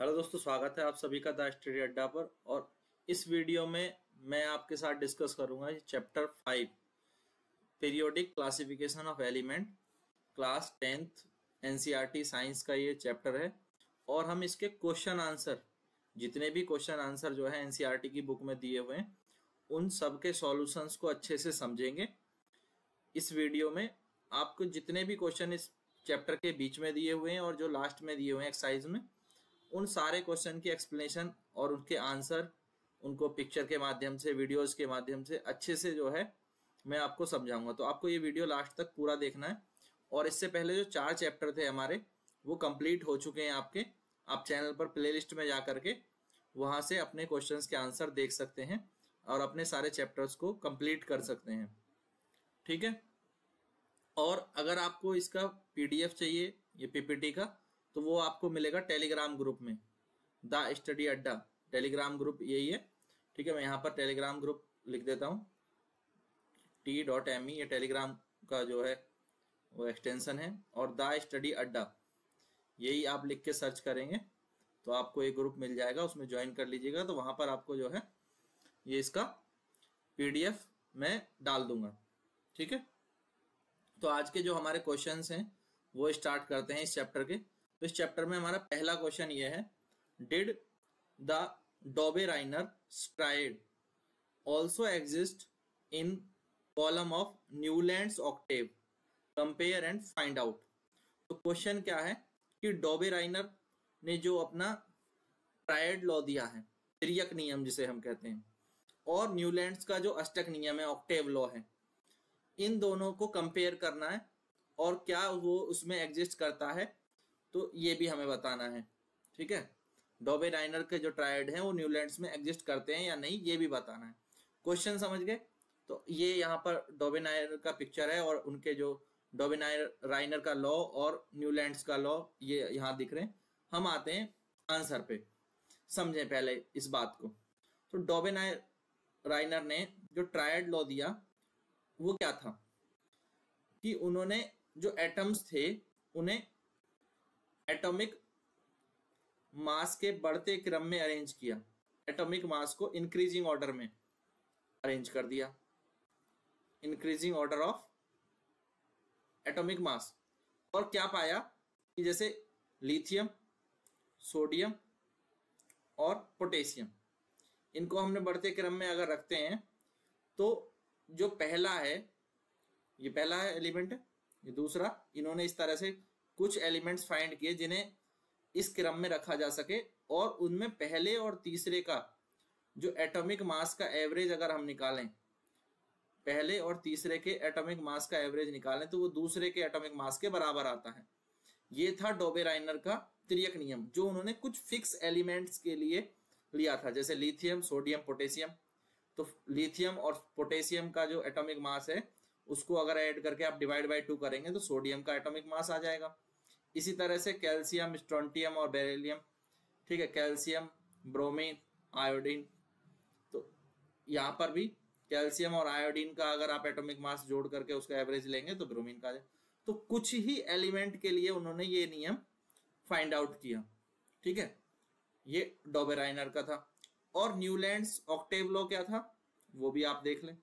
Hello दोस्तों, स्वागत है आप सभी का द स्टडी अड्डा पर और इस वीडियो में मैं आपके साथ डिस्कस करूँगा chapter five periodic classification of element class tenth NCERT science का ये चैप्टर है। और हम इसके क्वेश्चन आंसर जितने भी क्वेश्चन आंसर जो है एनसीईआरटी की बुक में दिए हुए हैं, उन सब के सॉल्यूशंस को अच्छे से समझेंगे। इस वीडियो में आपको जितने भी क्वेश्चन इस चैप्टर के बीच में दिए हुए हैं और जो लास्ट में दिए हुए हैं एक्सरसाइज में उन सारे क्वेश्चन की एक्सप्लेनेशन और उनके आंसर उनको पिक्चर के माध्यम से वीडियोस के माध्यम से अच्छे से जो है मैं आपको समझाऊँगा। तो आपको ये वीडियो लास्ट तक पूरा देखना है। और इससे पहले जो चार चैप्टर थे हमारे, वो कंप्लीट हो चुके हैं आपके। आप चैनल पर प्लेलिस्ट में जा करके वहाँ से अपने क्वेश्चंस के आंसर देख सकते हैं और अपने सारे चैप्टर्स को कंप्लीट कर सकते हैं। ठीक है? और अगर आपको इसका पीडीएफ चाहिए, ये पीपीटी का तो वो आपको मिलेगा टेलीग्राम ग्रुप में। The study Adda, Telegram group यही है। ठीक है, मैं यहाँ पर टेलीग्राम ग्रुप लिख देता हूँ। टी डॉट एम ई ये टेलीग्राम का जो है, वो एक्सटेंशन है। और द स्टडी अड्डा, यही आप लिख के सर्च करेंगे तो आपको एक ग्रुप मिल जाएगा, उसमें ज्वाइन कर लीजिएगा। तो वहाँ पर आपको जो है, ये इसका पीडीएफ मैं डाल दूँगा। ठीक है? तो आज के जो हमारे क्वेश्चंस हैं, वो स्टार्ट करते हैं इस चैप्टर के। तो इस चैप्टर में हमारा पहला क्वेश्चन ये है did the Dobereiner triads also exist in column of Newlands octave compare and find out तो क्वेश्चन क्या है कि डोबे राइनर ने जो अपना ट्रायड लॉ दिया है, त्रियक नियम जिसे हम कहते हैं, और न्यूलैंड्स का जो अष्टक नियम है ऑक्टेव लॉ है, इन दोनों को कंपेयर करना है और क्या वो उसमें एग्जिस्ट करता है? तो ये भी हमें बताना है, ठीक है? डोबे राइनर के जो ट्रायड हैं, वो न्यूलैंड्स में एग्जिस्ट करते हैं या नहीं, ये भी बताना है। क्वेश्चन समझ गए? तो ये यहाँ पर डोबे नायर का पिक्चर है और उनके जो डोबे नायर राइनर का लॉ और न्यूलैंड्स का लॉ ये यहाँ दिख रहे हैं। हम आते हैं आंसर पे। समझें पहले इस बात को। तो डोबे नायर राइनर ने जो ट्रायड लॉ दिया, वो क्या था? कि उन्होंने जो एटम्स थे, उन्हें एटॉमिक मास के बढ़ते क्रम में अरेंज किया। एटॉमिक मास को इंक्रीजिंग ऑर्डर में अरेंज कर दिया। Increasing order of atomic mass और क्या पाया कि जैसे लिथियम सोडियम और पोटेशियम इनको हमने बढ़ते क्रम में अगर रखते हैं तो जो पहला है, ये पहला है एलिमेंट ये दूसरा, इन्होंने इस तरह से कुछ एलिमेंट्स फाइंड किए जिन्हें इस क्रम में रखा जा सके और उनमें पहले और तीसरे का, जो एटॉमिक मास का एवरेज अगर हम निकालें, पहले और तीसरे के एटॉमिक मास का एवरेज निकालें तो वो दूसरे के एटॉमिक मास के बराबर आता है। ये था डोबे राइनर का त्रियक नियम, जो उन्होंने कुछ फिक्स एलिमेंट्स के लिए लिया था, जैसे लिथियम, सोडियम, पोटेशियम। तो लिथियम और पोटेशियम का जो एटॉमिक मास है, उसको अगर ऐड करके आप डिवाइड बाई टू करेंगे तो सोडियम का एटॉमिक मास आ जाएगा। इसी तरह से कैल्शियम स्ट्रोंटियम और बेरिलियम, ठीक है, कैल्शियम, ब्रोमीन, आयोडीन। तो यहाँ पर भी कैल्शियम और आयोडीन का अगर आप एटॉमिक मास जोड़ करके उसका एवरेज लेंगे तो ब्रोमीन का तो कुछ ही एलिमेंट के लिए उन्होंने ये नियम फाइंड आउट किया, ठीक है? ये डोबेराइनर का था। और न्यूलैंड्स ऑक्टेव लॉ क्या था? वो भी आप देख लें।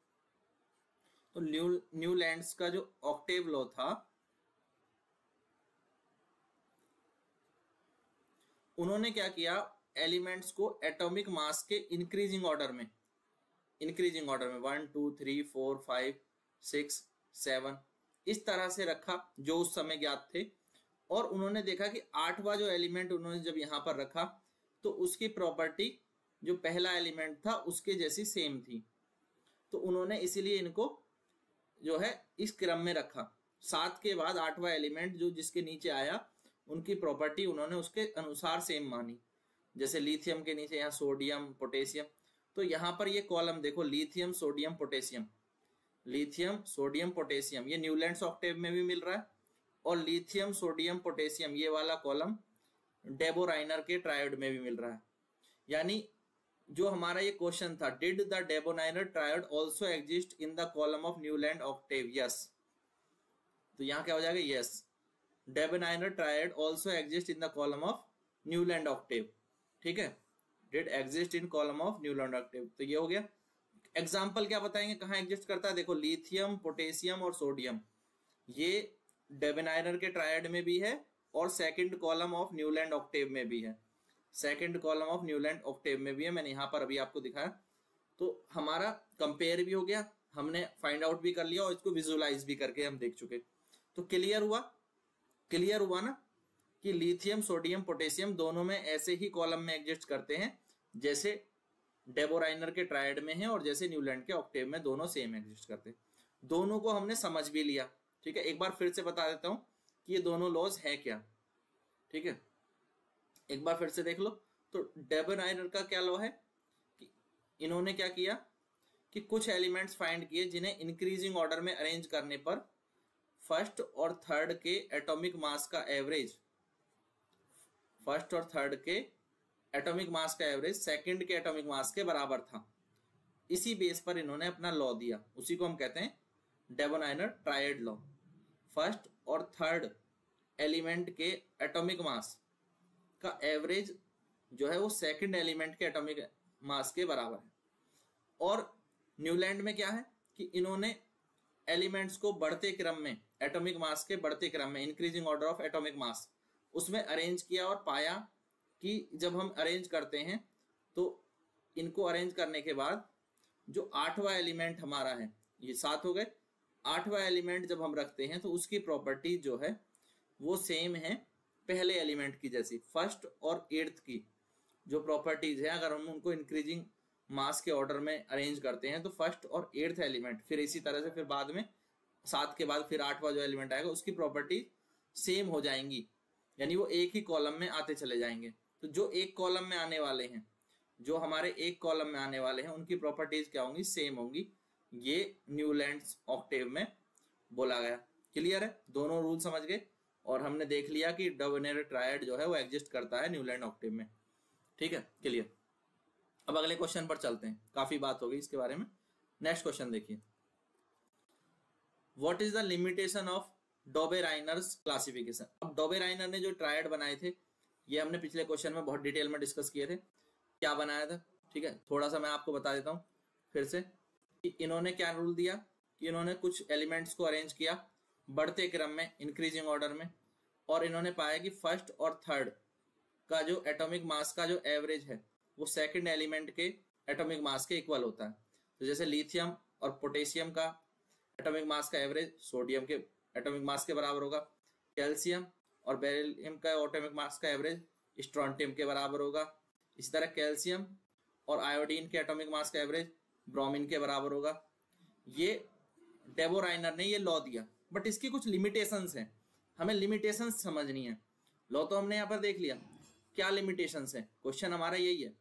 तो न्यू, न्यूलैंड्स का जो ऑक्टेव लॉ था उन्होंने क्या किया? एलिमेंट्स को एटॉमिक मास के इंक्रीजिंग ऑर्डर में इंक्रीजिंग ऑर्डर में one two three four five six seven इस तरह से रखा जो उस समय ज्ञात थे। और उन्होंने देखा कि आठवां जो एलिमेंट उन्होंने जब यहाँ पर रखा तो उसकी प्रॉपर्टी जो पहला एलिमेंट था, उसके जैसी सेम थी। तो उन्होंने इसीलिए इनको जो है इस क्रम में रखा। सात के बाद आठवां एलिमेंट जो जिसके नीचे आया उनकी प्रॉपर्टी उन्होंने उसके अनुसार सेम मानी। जैसे लिथियम के नीचे यहाँ सोडियम पोटेशियम तो यहाँ पर ये कॉलम देखो lithium sodium potassium lithium sodium potassium ये न्यूलैंड ऑक्टेव में भी मिल रहा है। और लिथियम सोडियम पोटेशियम ये वाला कॉलम डेबोराइनर के ट्रायोड में भी मिल रहा है। यानी जो हमारा ये क्वेश्चन था did the Dobereiner triad also exist in the column of Newlands octave yes तो यहाँ क्या हो जाएगा? Yes Dobereiner triad also exist in the column of Newlands octave ठीक है? Did exist in column of Newlands octave तो ये हो गया। एग्ज़ाम्पल क्या बताएँगे? कहाँ एग्जिस्ट करता है? देखो लिथियम पोटेशियम और सोडियम ये डेबेनाइनर के ट्रायड में भी है और second column of Newlands octave में भी है। Second column of Newlands octave में भी है। मैंने यहाँ पर अभी आपको दिखाया। तो हमारा कंपेयर भी हो गया। हमने फाइंड आउट भी कर लिया और इसको विजुअलाइज भी करके हम देख चुके। तो क्लियर हुआ? क्लियर हुआ ना कि लिथियम, सोडियम, पोटेशियम दोनों में ऐसे ही कॉलम में एग्जिस्ट करते हैं, जैसे डेबोराइनर के ट्रायड में है और जैसे न्यूलैंड के ऑक्टेव में दोनों सेम एग्जिस्ट करते हैं। दोनों को हमने समझ भी लिया, ठीक है? एक बार फिर से बता देता हूँ कि ये दोनों लॉज है क्या, ठीक है? एक बार फिर से देख लो तो डेबोराइनर का क्या लॉ है कि इन्होंने क्या किया कि कुछ एलिमेंट्स फाइंड किए जिन्हें इंक्रीजिंग ऑर्डर में अरेंज करने पर फ़र्स्ट और थर्ड के एटॉमिक मास का एवरेज, फ़र्स्ट और थर्ड के एटॉमिक मास का एवरेज सेकंड के एटॉमिक मास के बराबर था। इसी बेस पर इन्होंने अपना लॉ दिया। उसी को हम कहते हैं डेबोनाइनर ट्रायड लॉ। फ़र्स्ट और थर्ड एलिमेंट के एटॉमिक मास का एवरेज जो है वो सेकंड एलिमेंट के एटॉमिक मास के बराबर है। और न्यूलैंड में क्या है कि इन्होंने एलिमेंट्स को बढ़ते क्रम में एटॉमिक मास के बढ़ते क्रम में increasing order of atomic mass उसमें अरेंज किया और पाया कि जब हम अरेंज करते हैं तो इनको अरेंज करने के बाद जो आठवां एलिमेंट हमारा है, ये सात हो गए। आठवां एलिमेंट जब हम रखते हैं तो उसकी प्रॉपर्टी जो है, वो सेम है पहले एलिमेंट की जैसी फ़र्स्ट और एट्थ की जो प्रॉपर्टीज़ है। अगर हम उनको इंक्रीजिंग मास के ऑर्डर में अरेंज करते हैं तो फ़र्स्ट और एट्थ एलिमेंट फिर इसी तरह से, फिर बाद में सात के बाद फिर आठवां जो एलिमेंट आएगा, उसकी प्रॉपर्टी सेम हो जाएँगी। यानी वो एक ही कॉलम में आते चले जाएँगे। तो जो एक कॉलम में आने वाले हैं, जो हमारे एक कॉलम में आने वाले हैं, उनकी प्रॉपर्टीज़ क्या होंगी? सेम होंगी। ये न्यूलैंड ऑक्टेव में बोला गया। क्लियर है? दोनों रूल समझ गए? और हमने देख लिया कि डबनेर ट्रायड जो है, वो एग्जिस्ट करता है न्यूलैंड ऑक्टेव में। ठीक है? क्लियर अब अगले क्वेश्चन पर चलते हैं। काफ़ी बात हो गई इसके बारे में। नेक्स्ट क्वेश्चन देखिए। What is the limitation of Dobereiner's classification अब डोबेराइनर ने जो ट्रायड बनाए थे, ये हमने पिछले क्वेश्चन में बहुत डिटेल में डिस्कस किए थे। क्या बनाया था? ठीक है, थोड़ा सा मैं आपको बता देता हूँ फिर से कि इन्होंने क्या रूल दिया, कि इन्होंने कुछ एलिमेंट्स को अरेंज किया बढ़ते क्रम में इंक्रीजिंग ऑर्डर में, और इन्होंने पाया कि फ़र्स्ट और थर्ड का जो एटॉमिक मास का जो एवरेज है, वो सेकंड एलिमेंट के एटॉमिक मास के इक्वल होता है। तो जैसे लिथियम और पोटेशियम का एटॉमिक मास का एवरेज सोडियम के एटॉमिक मास के बराबर होगा। कैल्शियम और बेरिलियम का एटॉमिक मास का एवरेज स्ट्रॉन्टियम के बराबर होगा। इसी तरह कैल्शियम और आयोडीन के एटॉमिक मास का एवरेज ब्रोमिन के बराबर होगा। ये डेबोराइनर ने ये लॉ दिया बट इसकी कुछ लिमिटेशंस हैं। हमें लिमिटेशंस समझनी है। लॉ तो हमने यहाँ पर देख लिया। क्या लिमिटेशंस है? क्वेश्चन हमारा यही है।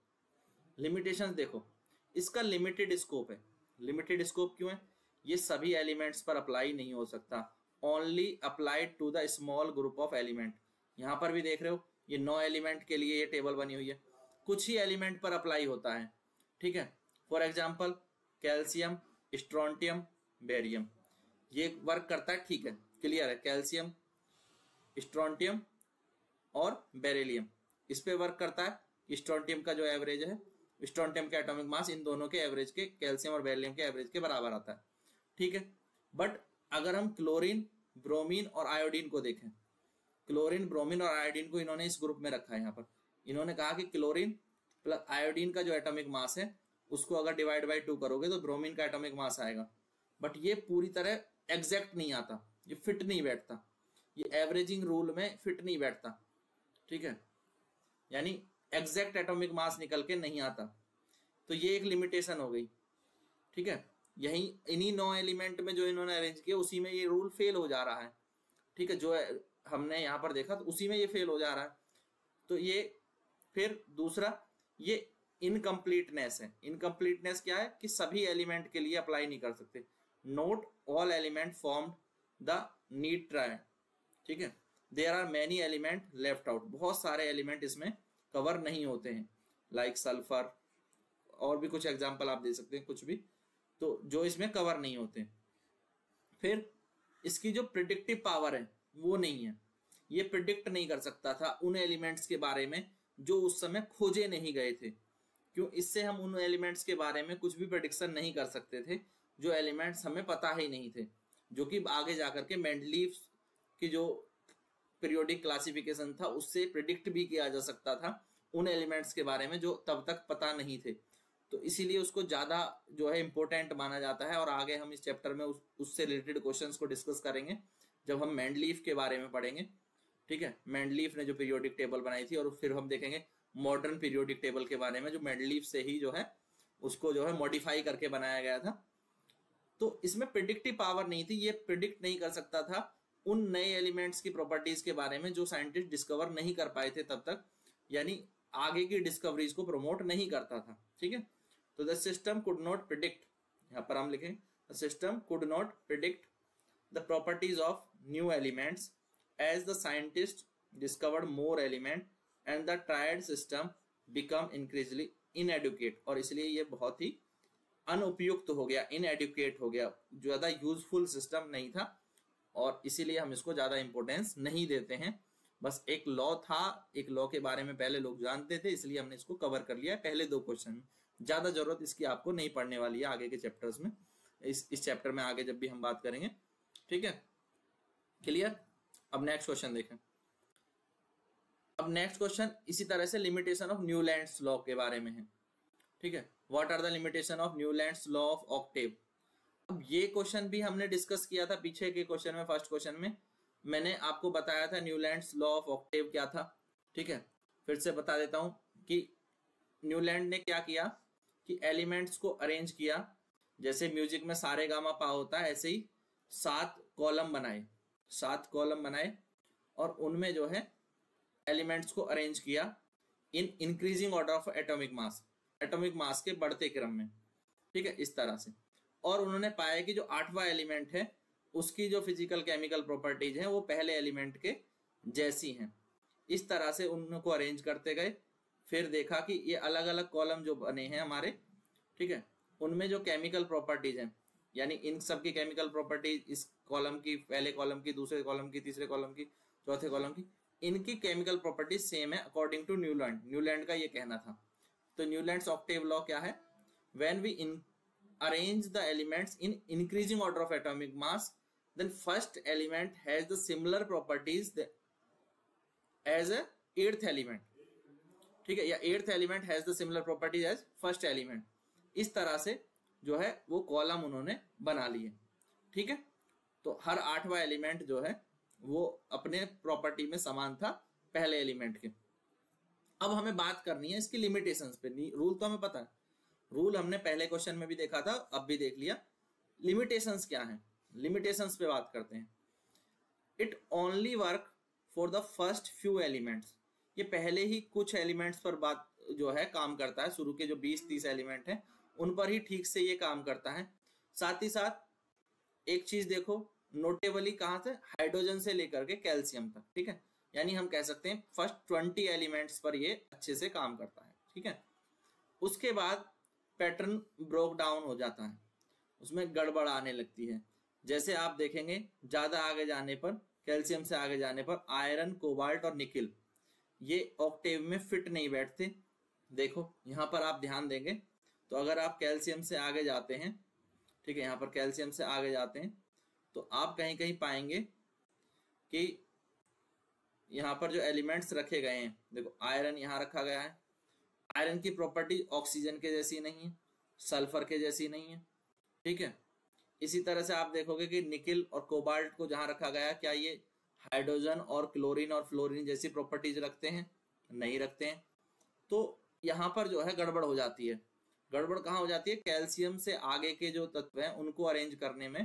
लिमिटेशंस देखो। इसका लिमिटेड स्कोप है। लिमिटेड स्कोप क्यों है? ये सभी एलिमेंट्स पर अप्लाई नहीं हो सकता। Only applied to the small group of element यहाँ पर भी देख रहे हो, ये नौ एलिमेंट के लिए ये टेबल बनी हुई है। कुछ ही एलिमेंट पर अप्लाई होता है। ठीक है? For example calcium strontium barium ये वर्क करता है, ठीक है? क्लियर है? कैल्शियम स्ट्रॉन्टियम और बेरेलियम इस पे वर्क करता है स्ट्रॉन्टियम का जो एवरेज है स्ट्रॉन्टियम के एटॉमिक मास इन दोनों के एवरेज के कैल्शियम और बेरिलियम के एवरेज के बराबर आता है। ठीक है? बट अगर हम क्लोरीन ब्रोमीन और आयोडीन को देखें क्लोरीन ब्रोमीन और आयोडीन को इन्होंने इस ग्रुप में रखा है यहाँ पर। इन्होंने कहा कि क्लोरीन प्लस आयोडीन का जो एटॉमिक मास है, उसको अगर डिवाइड बाई टू करोगे तो ब्रोमीन का एटॉमिक मास आएगा। बट ये पूरी तरह एग्जैक्ट नहीं आता, ये फिट नहीं बैठता। ये एवरेजिंग रूल में फिट नहीं बैठता, ठीक है? यानी एग्जैक्ट एटॉमिक मास निकल के नहीं आता। तो ये एक लिमिटेशन हो गई, ठीक है? यही, इन्हीं नौ एलिमेंट में जो इन्होंने अरेंज किया, उसी में ये रूल फेल हो जा रहा है। ठीक है, जो हमने यहाँ पर देखा तो उसी में ये फेल हो जा रहा है। तो ये, फिर दूसरा, ये इनकम्प्लीटनेस है। इनकम्प्लीटनेस क्या है? कि सभी एलिमेंट के लिए अप्लाई नहीं कर सकते। Not all element form the neat triad ठीक है? There are many element left out बहुत सारे एलिमेंट इसमें कवर नहीं होते हैं। लाइक like सल्फ़र और भी कुछ एग्ज़ाम्पल आप दे सकते हैं, कुछ भी। तो जो इसमें कवर नहीं होते। फिर इसकी जो प्रिडिक्टिव पावर है, वो नहीं है। ये प्रिडिक्ट नहीं कर सकता था उन एलिमेंट्स के बारे में जो उस समय खोजे नहीं गए थे। क्यों? इससे हम उन एलिमेंट्स के बारे में कुछ भी प्रडिक्शन नहीं कर सकते थे, जो एलिमेंट्स हमें पता ही नहीं थे, जो कि आगे जाकर के मेंडलीव की जो पीरियोडिक क्लासिफिकेशन था, उससे प्रिडिक्ट भी किया जा सकता था उन एलिमेंट्स के बारे में जो तब तक पता नहीं थे। तो इसीलिए उसको ज़्यादा जो है इम्पोर्टेंट माना जाता है और आगे हम इस चैप्टर में उस, उससे रिलेटेड क्वेश्चन को डिस्कस करेंगे जब हम मैंडलीफ के बारे में पढ़ेंगे। ठीक है? मैंडलीफ ने जो पीरियोडिक टेबल बनाई थी और फिर हम देखेंगे मॉडर्न पीरियोडिक टेबल के बारे में जो मैंडलीफ से ही जो है उसको जो है मॉडिफाई करके बनाया गया था। तो इसमें प्रिडिक्टिव पावर नहीं थी ये प्रिडिक्ट नहीं कर सकता था उन नए एलिमेंट्स की प्रॉपर्टीज़ के बारे में जो साइंटिस्ट डिस्कवर नहीं कर पाए थे तब तक यानी आगे की डिस्कवरीज को प्रमोट नहीं करता था। ठीक है? तो the system could not predict यहाँ पर हम लिखें the system could not predict the properties of new elements as the scientist discovered more element and the triad system become increasingly inadequate और इसलिए ये बहुत ही अनुपयुक्त हो गया इनएडुकेट हो गया। ज़्यादा यूजफुल सिस्टम नहीं था और इसीलिए हम इसको ज़्यादा इंपॉर्टेंस नहीं देते हैं। बस एक लॉ था, एक लॉ के बारे में पहले लोग जानते थे, इसलिए हमने इसको कवर कर लिया। पहले दो क्वेश्चन में ज़्यादा ज़रूरत इसकी आपको नहीं पड़ने वाली है आगे के चैप्टर्स में। इस इस चैप्टर में आगे जब भी हम बात करेंगे। ठीक है? क्लियर अब नेक्स्ट क्वेश्चन देखें। अब नेक्स्ट क्वेश्चन इसी तरह से लिमिटेशन ऑफ़ न्यूलैंड लॉ के बारे में है। ठीक है? What are the limitation of new Newland law of octave अब ये क्वेश्चन भी हमने डिस्कस किया था पीछे के क्वेश्चन में फ़र्स्ट क्वेश्चन में। मैंने आपको बताया था न्यूलैंड लॉ ऑफ़ ऑक्टेव क्या था। ठीक है? फिर से बता देता हूँ कि न्यूलैंड ने क्या किया? कि एलिमेंट्स को अरेंज किया। जैसे म्यूज़िक में सारे गामा पा होता है, ऐसे ही सात कॉलम बनाए, सात कॉलम बनाए और उनमें जो है एलिमेंट्स को अरेंज किया in increasing order of atomic mass atomic mass के बढ़ते क्रम में। ठीक है, इस तरह से। और उन्होंने पाया कि जो आठवां एलिमेंट है, उसकी जो फ़िज़िकल केमिकल प्रॉपर्टीज़ हैं, वो पहले एलिमेंट के जैसी हैं। इस तरह से उनको अरेंज करते गए। फिर देखा कि ये अलग अलग कॉलम जो बने हैं हमारे, ठीक है? उनमें जो केमिकल प्रॉपर्टीज़ हैं, यानी इन सब की केमिकल प्रॉपर्टीज़ इस कॉलम की, पहले कॉलम की, दूसरे कॉलम की, तीसरे कॉलम की, चौथे कॉलम की, इनकी केमिकल प्रॉपर्टीज़ सेम है अकॉर्डिंग टू न्यूलैंड न्यूलैंड का ये कहना था। तो न्यूलैंड ऑक्टेव लॉ क्या है? When we in arrange the elements in increasing order of atomic mass, then first element has the similar properties as a ठीक है, या eighth element has the similar properties as first element इस तरह से जो है, वो कॉलम उन्होंने बना लिए। ठीक है? तो हर आठवां एलिमेंट जो है, वो अपने प्रॉपर्टी में समान था पहले एलिमेंट के। अब हमें बात करनी है इसकी लिमिटेशंस पे। रूल तो हमें पता है। रूल हमने पहले क्वेश्चन में भी देखा था, अब भी देख लिया। लिमिटेशंस क्या है? लिमिटेशंस पे बात करते हैं। It only work for the first few elements ये पहले ही कुछ एलिमेंट्स पर बात जो है काम करता है, शुरू के जो 20-30 एलिमेंट हैं, उन पर ही ठीक से ये काम करता है। साथ ही साथ, एक चीज़ देखो नोटेबली कहाँ से? हाइड्रोजन से लेकर के कैल्शियम तक, ठीक है? यानी हम कह सकते हैं फ़र्स्ट ट्वेंटी एलिमेंट्स पर ये अच्छे से काम करता है, ठीक है? उसके बाद पैटर्न ब्रोक डाउन हो जाता है, उसमें गड़बड़ आने लगती है। जैसे आप देखेंगे, ज़्यादा आगे जाने पर कैल्शियम से आगे जाने पर आयरन कोबाल्ट और निकिल ये ऑक्टेव में फिट नहीं बैठते। देखो, यहाँ पर आप ध्यान देंगे। तो अगर आप कैल्शियम से आगे जाते हैं, ठीक है, यहाँ पर कैल्शियम से आगे जाते हैं तो आप कहीं कहीं पाएँगे कि यहाँ पर जो एलिमेंट्स रखे गए हैं, देखो आयरन यहाँ रखा गया है। आयरन की प्रॉपर्टी ऑक्सीजन के जैसी नहीं है सल्फ़र के जैसी नहीं है, ठीक है। इसी तरह से आप देखोगे कि निकिल और कोबाल्ट को जहाँ रखा गया क्या ये हाइड्रोजन और क्लोरीन और फ्लोरीन जैसी प्रॉपर्टीज़ रखते हैं, नहीं रखते हैं। तो यहाँ पर जो है गड़बड़ हो जाती है। गड़बड़ कहाँ हो जाती है? कैल्शियम से आगे के जो तत्व हैं, उनको अरेंज करने में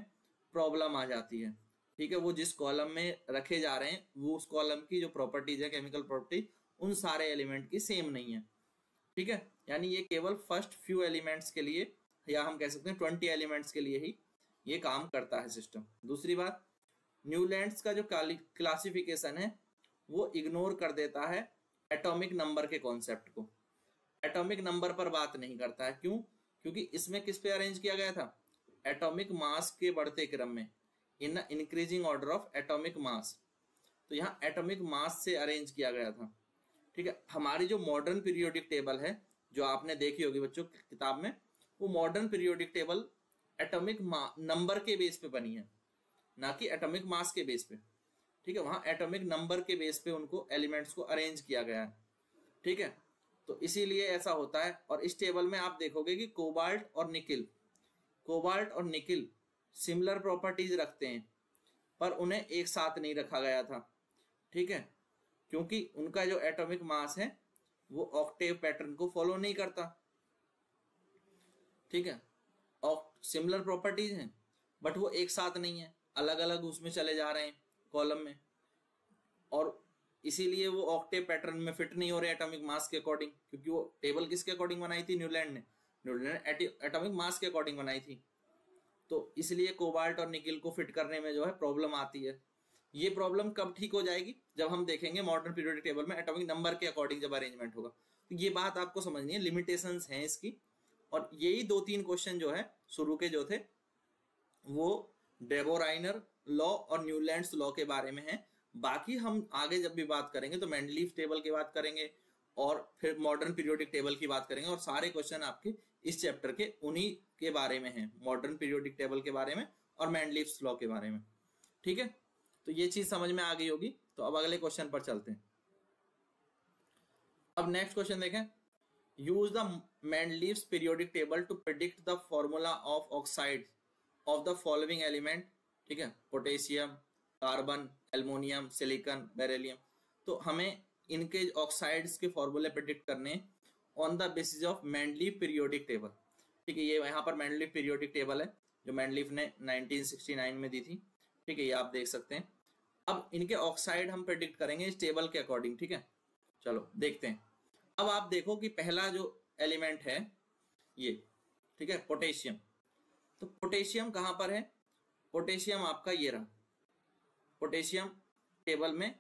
प्रॉब्लम आ जाती है। ठीक है, वो जिस कॉलम में रखे जा रहे हैं, वो उस कॉलम की जो प्रॉपर्टीज़ है केमिकल प्रॉपर्टी उन सारे एलिमेंट की सेम नहीं है। ठीक है, यानी ये केवल फ़र्स्ट फ्यू एलिमेंट्स के लिए, या हम कह सकते हैं ट्वेंटी एलिमेंट्स के लिए ही ये काम करता है सिस्टम दूसरी बात न्यूलैंड्स का जो क्लासिफिकेशन है, वो इग्नोर कर देता है एटॉमिक नंबर के कॉन्सेप्ट को। एटॉमिक नंबर पर बात नहीं करता है। क्यों? क्योंकि इसमें किस पे अरेंज किया गया था? एटॉमिक मास के बढ़ते क्रम में। In increasing order of atomic mass तो यहाँ एटॉमिक मास से अरेंज किया गया था। ठीक है? हमारी जो मॉडर्न पीरियोडिक टेबल है, जो आपने देखी होगी बच्चों किताब में, वो modern periodic table atomic number के बेस पे बनी है। ना कि एटॉमिक मास के बेस पे। ठीक है, वहाँ एटॉमिक नंबर के बेस पे उनको एलिमेंट्स को अरेंज किया गया है। ठीक है तो इसीलिए ऐसा होता है। और इस टेबल में आप देखोगे कि कोबाल्ट और निकिल कोबाल्ट और निकिल सिमिलर प्रॉपर्टीज़ रखते हैं, पर उन्हें एक साथ नहीं रखा गया था। ठीक है, क्योंकि उनका जो एटॉमिक मास है, वो ऑक्टेव पैटर्न को फॉलो नहीं करता। ठीक है सिमिलर प्रॉपर्टीज़ हैं बट वो एक साथ नहीं है। अलग अलग उसमें चले जा रहे हैं कॉलम में। और इसीलिए वो ऑक्टेव पैटर्न में फिट नहीं हो रहे एटॉमिक मास के अकॉर्डिंग क्योंकि वो टेबल किसके अकॉर्डिंग बनाई थी? न्यूलैंड ने। न्यूलैंड एटॉमिक मास के अकॉर्डिंग बनाई थी। तो इसलिए कोबाल्ट और निकिल को फिट करने में जो है प्रॉब्लम आती है। ये प्रॉब्लम कब ठीक हो जाएगी? जब हम देखेंगे मॉडर्न पीरियोडिक टेबल में एटॉमिक नंबर के अकॉर्डिंग जब अरेंजमेंट होगा। तो ये बात आपको समझनी है लिमिटेशन हैं इसकी। और यही दो तीन क्वेश्चन जो है, शुरू के जो थे, वो डेबोराइनर लॉ और न्यूलैंड लॉ के बारे में है। बाकी हम आगे जब भी बात करेंगे तो मैंडलीफ टेबल की बात करेंगे और फिर मॉडर्न पीरियोडिक टेबल की बात करेंगे और सारे क्वेश्चन आपके इस चैप्टर के उन्हीं के बारे में हैं, मॉडर्न पीरियोडिक टेबल के बारे में और मैंडलीफ लॉ के बारे में। ठीक है? तो ये चीज़ समझ में आ गई होगी। तो अब अगले क्वेश्चन पर चलते हैं। अब नेक्स्ट क्वेश्चन देखें। Use the Mendeleev's periodic table to predict the formula of oxide. Of the following element ठीक है? Potassium carbon aluminium silicon beryllium तो हमें इनके ऑक्साइड्स के फॉर्मूले प्रिडिक्ट करने on the basis of Mendeleev periodic table ठीक है, ये यहाँ पर मैंडलीव पीरियोडिक टेबल है, जो मैंडलीव ने 1969 में दी थी। ठीक है, ये आप देख सकते हैं। अब इनके ऑक्साइड हम प्रिडिक्ट करेंगे इस टेबल के अकॉर्डिंग ठीक है? चलो, देखते हैं। अब आप देखो कि पहला जो एलिमेंट है, ये, ठीक है पोटेशियम तो पोटेशियम कहाँ पर है? पोटेशियम आपका ये रहा। पोटेशियम टेबल में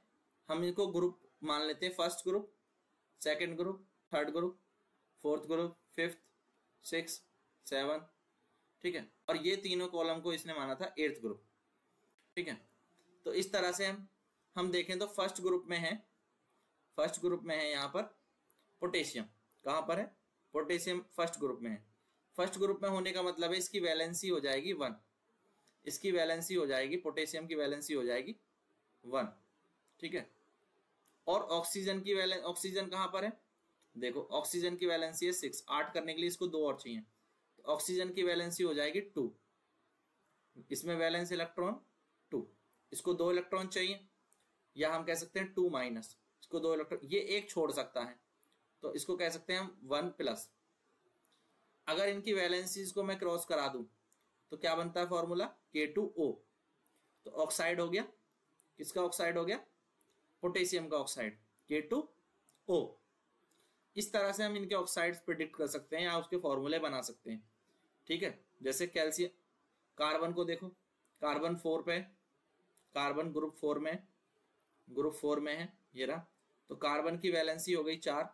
हम इनको ग्रुप मान लेते हैं। First group, second group, third group, fourth group, fifth, six, seven, ठीक है? और ये तीनों कॉलम को इसने माना था एट्थ ग्रुप, ठीक है? तो इस तरह से हम हम देखें तो फ़र्स्ट ग्रुप में है, फ़र्स्ट ग्रुप में है यहाँ पर पोटेशियम। कहाँ पर है? पोटेशियम फ़र्स्ट ग्रुप में है। फ़र्स्ट ग्रुप में होने का मतलब है इसकी वैलेंसी हो जाएगी वन। इसकी वैलेंसी हो जाएगी, पोटेशियम की वैलेंसी हो जाएगी वन। ठीक है? और ऑक्सीजन की वैलें, ऑक्सीजन कहाँ पर है? देखो, ऑक्सीजन की वैलेंसी है सिक्स। आठ करने के लिए इसको दो और चाहिए। तो ऑक्सीजन की वैलेंसी हो जाएगी टू। इसमें वैलेंस इलेक्ट्रॉन टू। इसको दो इलेक्ट्रॉन चाहिए। या हम कह सकते हैं टू माइनस। इसको दो इलेक्ट्रॉन, ये एक छोड़ सकता है। तो इसको कह सकते हैं हम वन प्लस। अगर इनकी वैलेंसीज को मैं क्रॉस करा दूँ तो क्या बनता है फॉर्मूला? के टू ओ तो ऑक्साइड हो गया। किसका ऑक्साइड हो गया? पोटेशियम का ऑक्साइड। के टू ओ इस तरह से हम इनके ऑक्साइड्स प्रिडिक्ट कर सकते हैं या उसके फॉर्मूले बना सकते हैं। ठीक है? जैसे कैल्शियम, कार्बन को देखो। कार्बन फोर पे कार्बन ग्रुप फोर में ग्रुप फोर में है। ये रहा। तो कार्बन की वैलेंसी हो गई चार।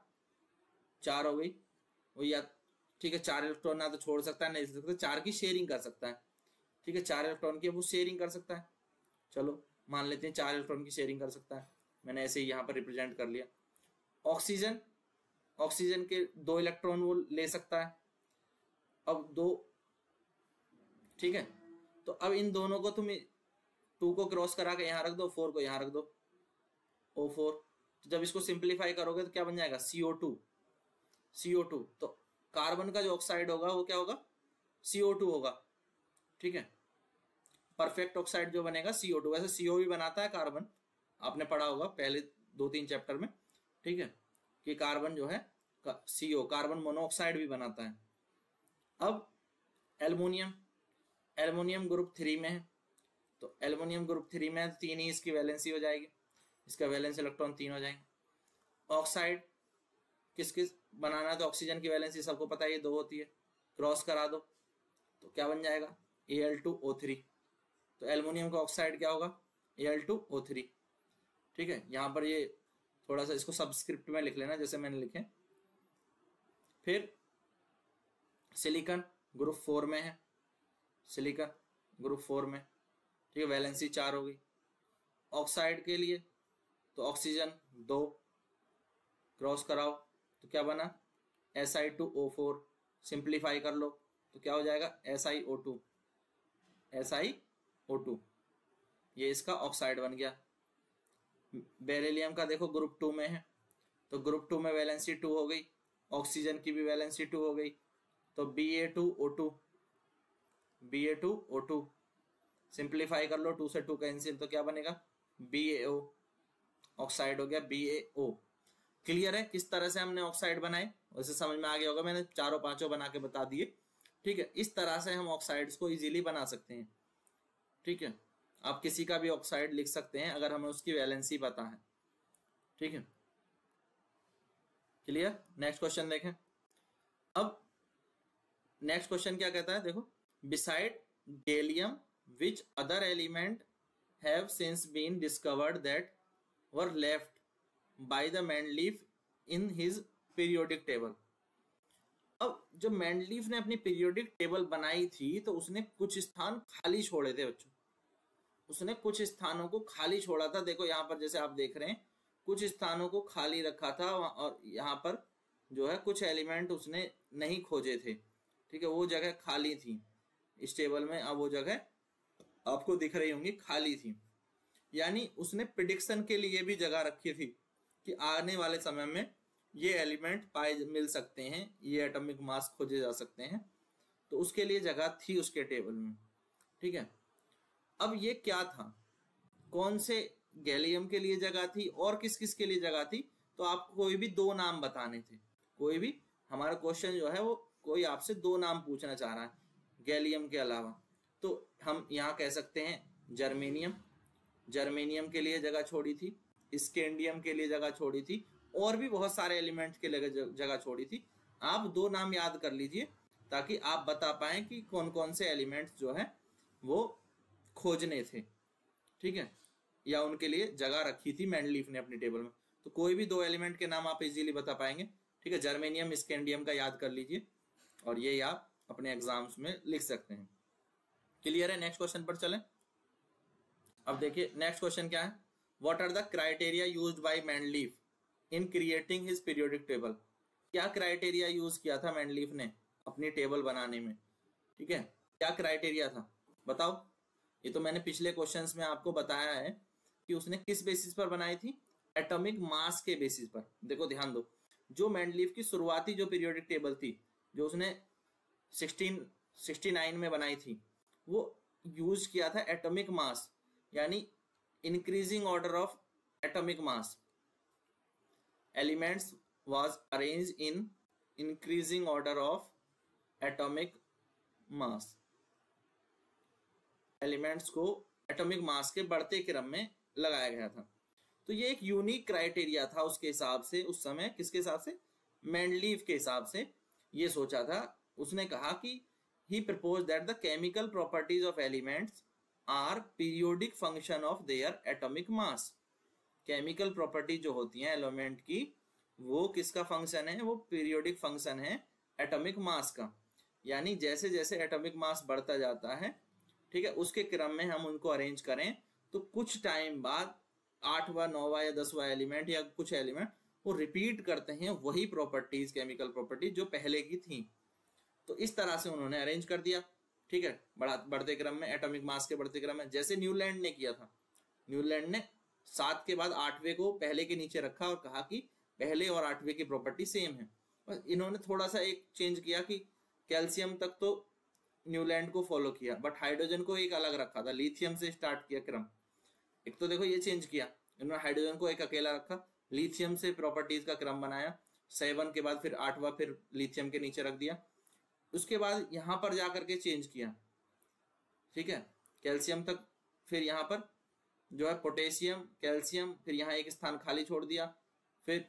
चार हो गई। वो या ठीक है, चार इलेक्ट्रॉन ना तो छोड़ सकता है नहीं सकता चार की शेयरिंग कर सकता है। ठीक है, चार इलेक्ट्रॉन की वो शेयरिंग कर सकता है। चलो, मान लेते हैं चार इलेक्ट्रॉन की शेयरिंग कर सकता है। मैंने ऐसे ही यहाँ पर रिप्रेजेंट कर लिया। ऑक्सीजन ऑक्सीजन के दो इलेक्ट्रॉन वो ले सकता है। अब दो, ठीक है तो अब इन दोनों को तुम टू को क्रॉस करा के यहाँ रख दो फोर को यहाँ रख दो। ओ फोर तो जब इसको सिंप्लीफाई करोगे तो क्या बन जाएगा? सीओ टू सीओ टू तो कार्बन का जो ऑक्साइड होगा, वो क्या होगा? सीओ टू होगा। ठीक है? परफेक्ट ऑक्साइड जो बनेगा सीओ टू वैसे सीओ भी बनाता है कार्बन। आपने पढ़ा होगा पहले दो तीन चैप्टर में। ठीक है? कि कार्बन जो है सीओ कार्बन मोनोऑक्साइड भी बनाता है। अब एल्मोनियम एल्मोनियम ग्रुप थ्री में है। तो एल्मोनियम ग्रुप थ्री में तीन ही इसकी वैलेंसी हो जाएगी। इसका वैलेंस इलेक्ट्रॉन तीन हो जाएँगे। ऑक्साइड किस किस बनाना है तो ऑक्सीजन की वैलेंसी सबको पता है, ये दो होती है। क्रॉस करा दो तो क्या बन जाएगा? A L two O three तो एल्मोनियम का ऑक्साइड क्या होगा? A L two O three ठीक है, यहाँ पर ये थोड़ा सा इसको सबस्क्रिप्ट में लिख लेना, जैसे मैंने लिखे। फिर सिलिकन ग्रुप फोर में है। सिलिकन ग्रुप फोर में। ठीक है वैलेंसी चार हो गई। ऑक्साइड के लिए तो ऑक्सीजन दो। क्रॉस कराओ। तो क्या बना? S I two O four simplify कर लो। तो क्या हो जाएगा? S I O two S I O two ये इसका ऑक्साइड बन गया। बेरेलियम का देखो ग्रुप टू में है। तो ग्रुप टू में वैलेंसी टू हो गई। ऑक्सीजन की भी वैलेंसी टू हो गई। तो B A two O two B A two O two simplify कर लो टू से टू कैंसिल तो क्या बनेगा? बी ए ओ ऑक्साइड हो गया बी ए ओ क्लियर है किस तरह से हमने ऑक्साइड बनाए? वैसे समझ में आ गया होगा, मैंने चारों पाँचों बना के बता दिए। ठीक है, इस तरह से हम ऑक्साइड्स को इजीली बना सकते हैं। ठीक है, आप किसी का भी ऑक्साइड लिख सकते हैं, अगर हमें उसकी वैलेंसी पता है। ठीक है क्लियर नेक्स्ट क्वेश्चन देखें। अब नेक्स्ट क्वेश्चन क्या कहता है? देखो beside gallium which other element have since been discovered that were left by the Mendeleev in his periodic table अब जब मैंडलीफ ने अपनी पीरियोडिक टेबल बनाई थी तो उसने कुछ स्थान खाली छोड़े थे बच्चों। उसने कुछ स्थानों को खाली छोड़ा था। देखो यहाँ पर जैसे आप देख रहे हैं, कुछ स्थानों को खाली रखा था और यहाँ पर जो है कुछ एलिमेंट उसने नहीं खोजे थे। ठीक है, वो जगह खाली थी। इस टेबल में अब वो जगह आपको दिख रही होंगी खाली थी। यानी उसने प्रिडिक्शन के लिए भी जगह रखी थी। कि आने वाले समय में ये एलिमेंट पाए मिल सकते हैं, ये एटॉमिक मास खोजे जा सकते हैं। तो उसके लिए जगह थी उसके टेबल में। ठीक है? अब ये क्या था? कौन से गैलियम के लिए जगह थी और किस किस के लिए जगह थी? तो आपको कोई भी दो नाम बताने थे। कोई भी, हमारा क्वेश्चन जो है वो कोई आपसे दो नाम पूछना चाह रहा है गैलियम के अलावा। तो हम यहाँ कह सकते हैं जर्मेनियम जर्मेनियम के लिए जगह छोड़ी थी। स्केंडियम के लिए जगह छोड़ी थी, और भी बहुत सारे एलिमेंट के लिए जगह छोड़ी थी। आप दो नाम याद कर लीजिए, ताकि आप बता पाए कि कौन कौन से एलिमेंट्स जो है, वो खोजने थे। ठीक है? या उनके लिए जगह रखी थी मैंडलीफ ने अपनी टेबल में। तो कोई भी दो एलिमेंट के नाम आप इजीली बता पाएँगे। ठीक है? जर्मेनियम स्केंडियम का याद कर लीजिए, और ये आप अपने एग्ज़ाम्स में लिख सकते हैं। क्लियर है? नेक्स्ट क्वेश्चन पर चलें। अब देखिए नेक्स्ट क्वेश्चन क्या है? What are the criteria used by Mendeleev in creating his periodic table क्या क्राइटेरिया यूज़ किया था मैंडलीफ ने अपनी टेबल बनाने में? ठीक है? क्या क्राइटेरिया था? बताओ। ये तो मैंने पिछले क्वेश्चंस में आपको बताया है कि उसने किस बेसिस पर बनाई थी? एटॉमिक मास के बेसिस पर। देखो, ध्यान दो। जो मैंडलीफ की शुरुआती जो पीरियोडिक टेबल थी, जो उसने 16 69 में बनाई थी, वो यूज़ किया था एटॉमिक मास यानी increasing order of atomic mass elements was arrange in increasing order of atomic mass elements को एटॉमिक मास के बढ़ते क्रम में लगाया गया था। तो ये एक यूनिक क्राइटेरिया था उसके हिसाब से, उस समय किसके हिसाब से? मैंडलीव के हिसाब से ये सोचा था। उसने कहा कि he proposed that the chemical properties of elements are periodic function of their atomic mass chemical property जो होती है एलिमेंट की, वो किसका फ़ंक्शन है? वो पीरियोडिक फ़ंक्शन है एटॉमिक मास का। यानी जैसे जैसे एटॉमिक मास बढ़ता जाता है, ठीक है, उसके क्रम में हम उनको अरेंज करें तो कुछ टाइम बाद आठवा नौवा या दसवा एलिमेंट या कुछ एलिमेंट वो रिपीट करते हैं वही प्रॉपर्टीज़ केमिकल प्रॉपर्टी जो पहले की थी। तो इस तरह से उन्होंने अरेंज कर दिया। ठीक है? बढ़ा, बढ़ते क्रम में एटॉमिक मास के बढ़ते क्रम में, जैसे न्यूलैंड ने किया था। न्यूलैंड ने सात के बाद आठवें को पहले के नीचे रखा और कहा कि पहले और आठवें की प्रॉपर्टी सेम है। इन्होंने थोड़ा सा एक चेंज किया कि कैल्शियम तक तो न्यूलैंड को फॉलो किया बट हाइड्रोजन को एक अलग रखा था लिथियम से स्टार्ट किया क्रम। एक तो देखो ये चेंज किया, इन्होंने हाइड्रोजन को एक अकेला रखा लिथियम से प्रॉपर्टीज़ का क्रम बनाया सेवन के बाद फिर आठवा फिर लिथियम के नीचे रख दिया। उसके बाद यहाँ पर जाकर के चेंज किया। ठीक है? कैल्शियम तक फिर यहाँ पर जो है पोटेशियम कैल्शियम फिर यहाँ एक स्थान खाली छोड़ दिया। फिर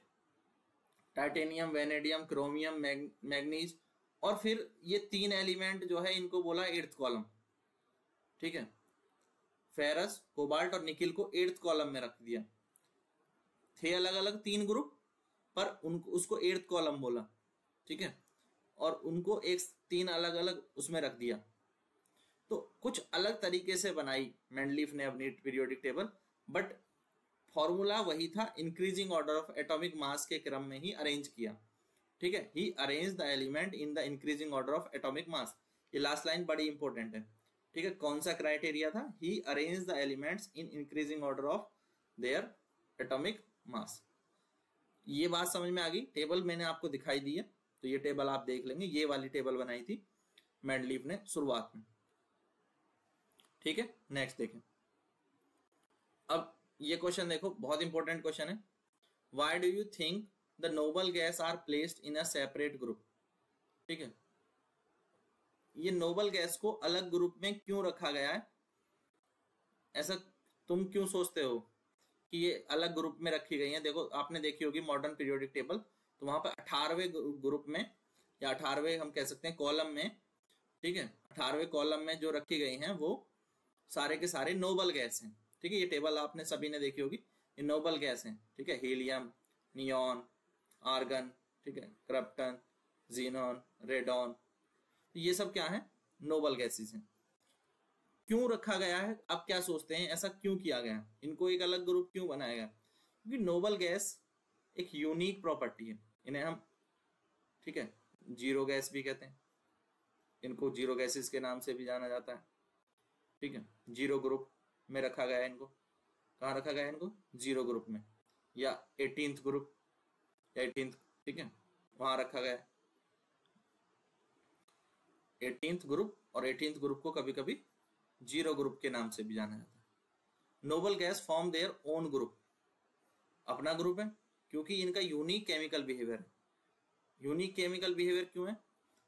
टाइटेनियम वेनेडियम क्रोमियम मैग्नीज और फिर ये तीन एलिमेंट जो है इनको बोला एर्थ कॉलम ठीक है? फेरस कोबाल्ट और निकिल को एर्थ कॉलम में रख दिया। थे अलग अलग तीन ग्रुप पर उनको, उसको एर्थ कॉलम बोला। ठीक है? और उनको एक तीन अलग अलग उसमें रख दिया। तो कुछ अलग तरीके से बनाई मैंडलीफ ने अपनी पीरियोडिक टेबल बट फॉर्मूला वही था increasing order of atomic mass के क्रम में ही अरेंज किया। ठीक है? He arrange the element in the increasing order of atomic mass ये लास्ट लाइन बड़ी इंपॉर्टेंट है। ठीक है? कौन सा क्राइटेरिया था? He arrange the elements in increasing order of their atomic mass ये बात समझ में आ गई? टेबल मैंने आपको दिखाई दी है। तो ये टेबल आप देख लेंगे, ये वाली टेबल बनाई थी मैंडलीफ ने शुरुआत में। ठीक है नेक्स्ट देखें। अब ये क्वेश्चन देखो, बहुत इंपॉर्टेंट क्वेश्चन है। Why do you think the noble gas are placed in a separate group ठीक है? ये नोबल गैस को अलग ग्रुप में क्यों रखा गया है? ऐसा तुम क्यों सोचते हो कि ये अलग ग्रुप में रखी गई है? देखो, आपने देखी होगी मॉडर्न पीरियोडिक टेबल तो वहाँ पर अठारहवें ग्रुप में, या अठारहवें हम कह सकते हैं कॉलम में, ठीक है? अठारहवें कॉलम में जो रखी गई हैं, वो सारे के सारे नोबल गैस हैं, ठीक है? ये टेबल आपने सभी ने देखी होगी, ये नोबल गैस हैं, ठीक है? हीलियम, नियॉन, आर्गन, ठीक है? क्रप्टन, जीनॉन, रेडॉन, ये सब क्या है? नोबल गैसेस हैं। क्यों रखा गया है? अब क्या सोचते हैं? ऐसा क्यों किया गया? इनको एक अलग ग्रुप क्यों बनाया गया? क्योंकि नोबल गैस एक यूनिक प्रॉपर्टी है। इन्हें हम, ठीक है, ज़ीरो गैस भी कहते हैं। इनको ज़ीरो गैसेस के नाम से भी जाना जाता है, ठीक है, ज़ीरो ग्रुप में रखा गया है इनको। कहाँ रखा गया है इनको? ज़ीरो ग्रुप में, या एटीनथ ग्रुप या एटीनथ, ठीक है, वहाँ रखा गया एटीनथ ग्रुप और एटीनथ ग्रुप को कभी कभी ज़ीरो ग्रुप के नाम से भी जाना जाता है। Noble gas form their own group. अपना ग्रुप है क्योंकि इनका यूनिक केमिकल बिहेवियर है। यूनिक केमिकल बिहेवियर क्यों है?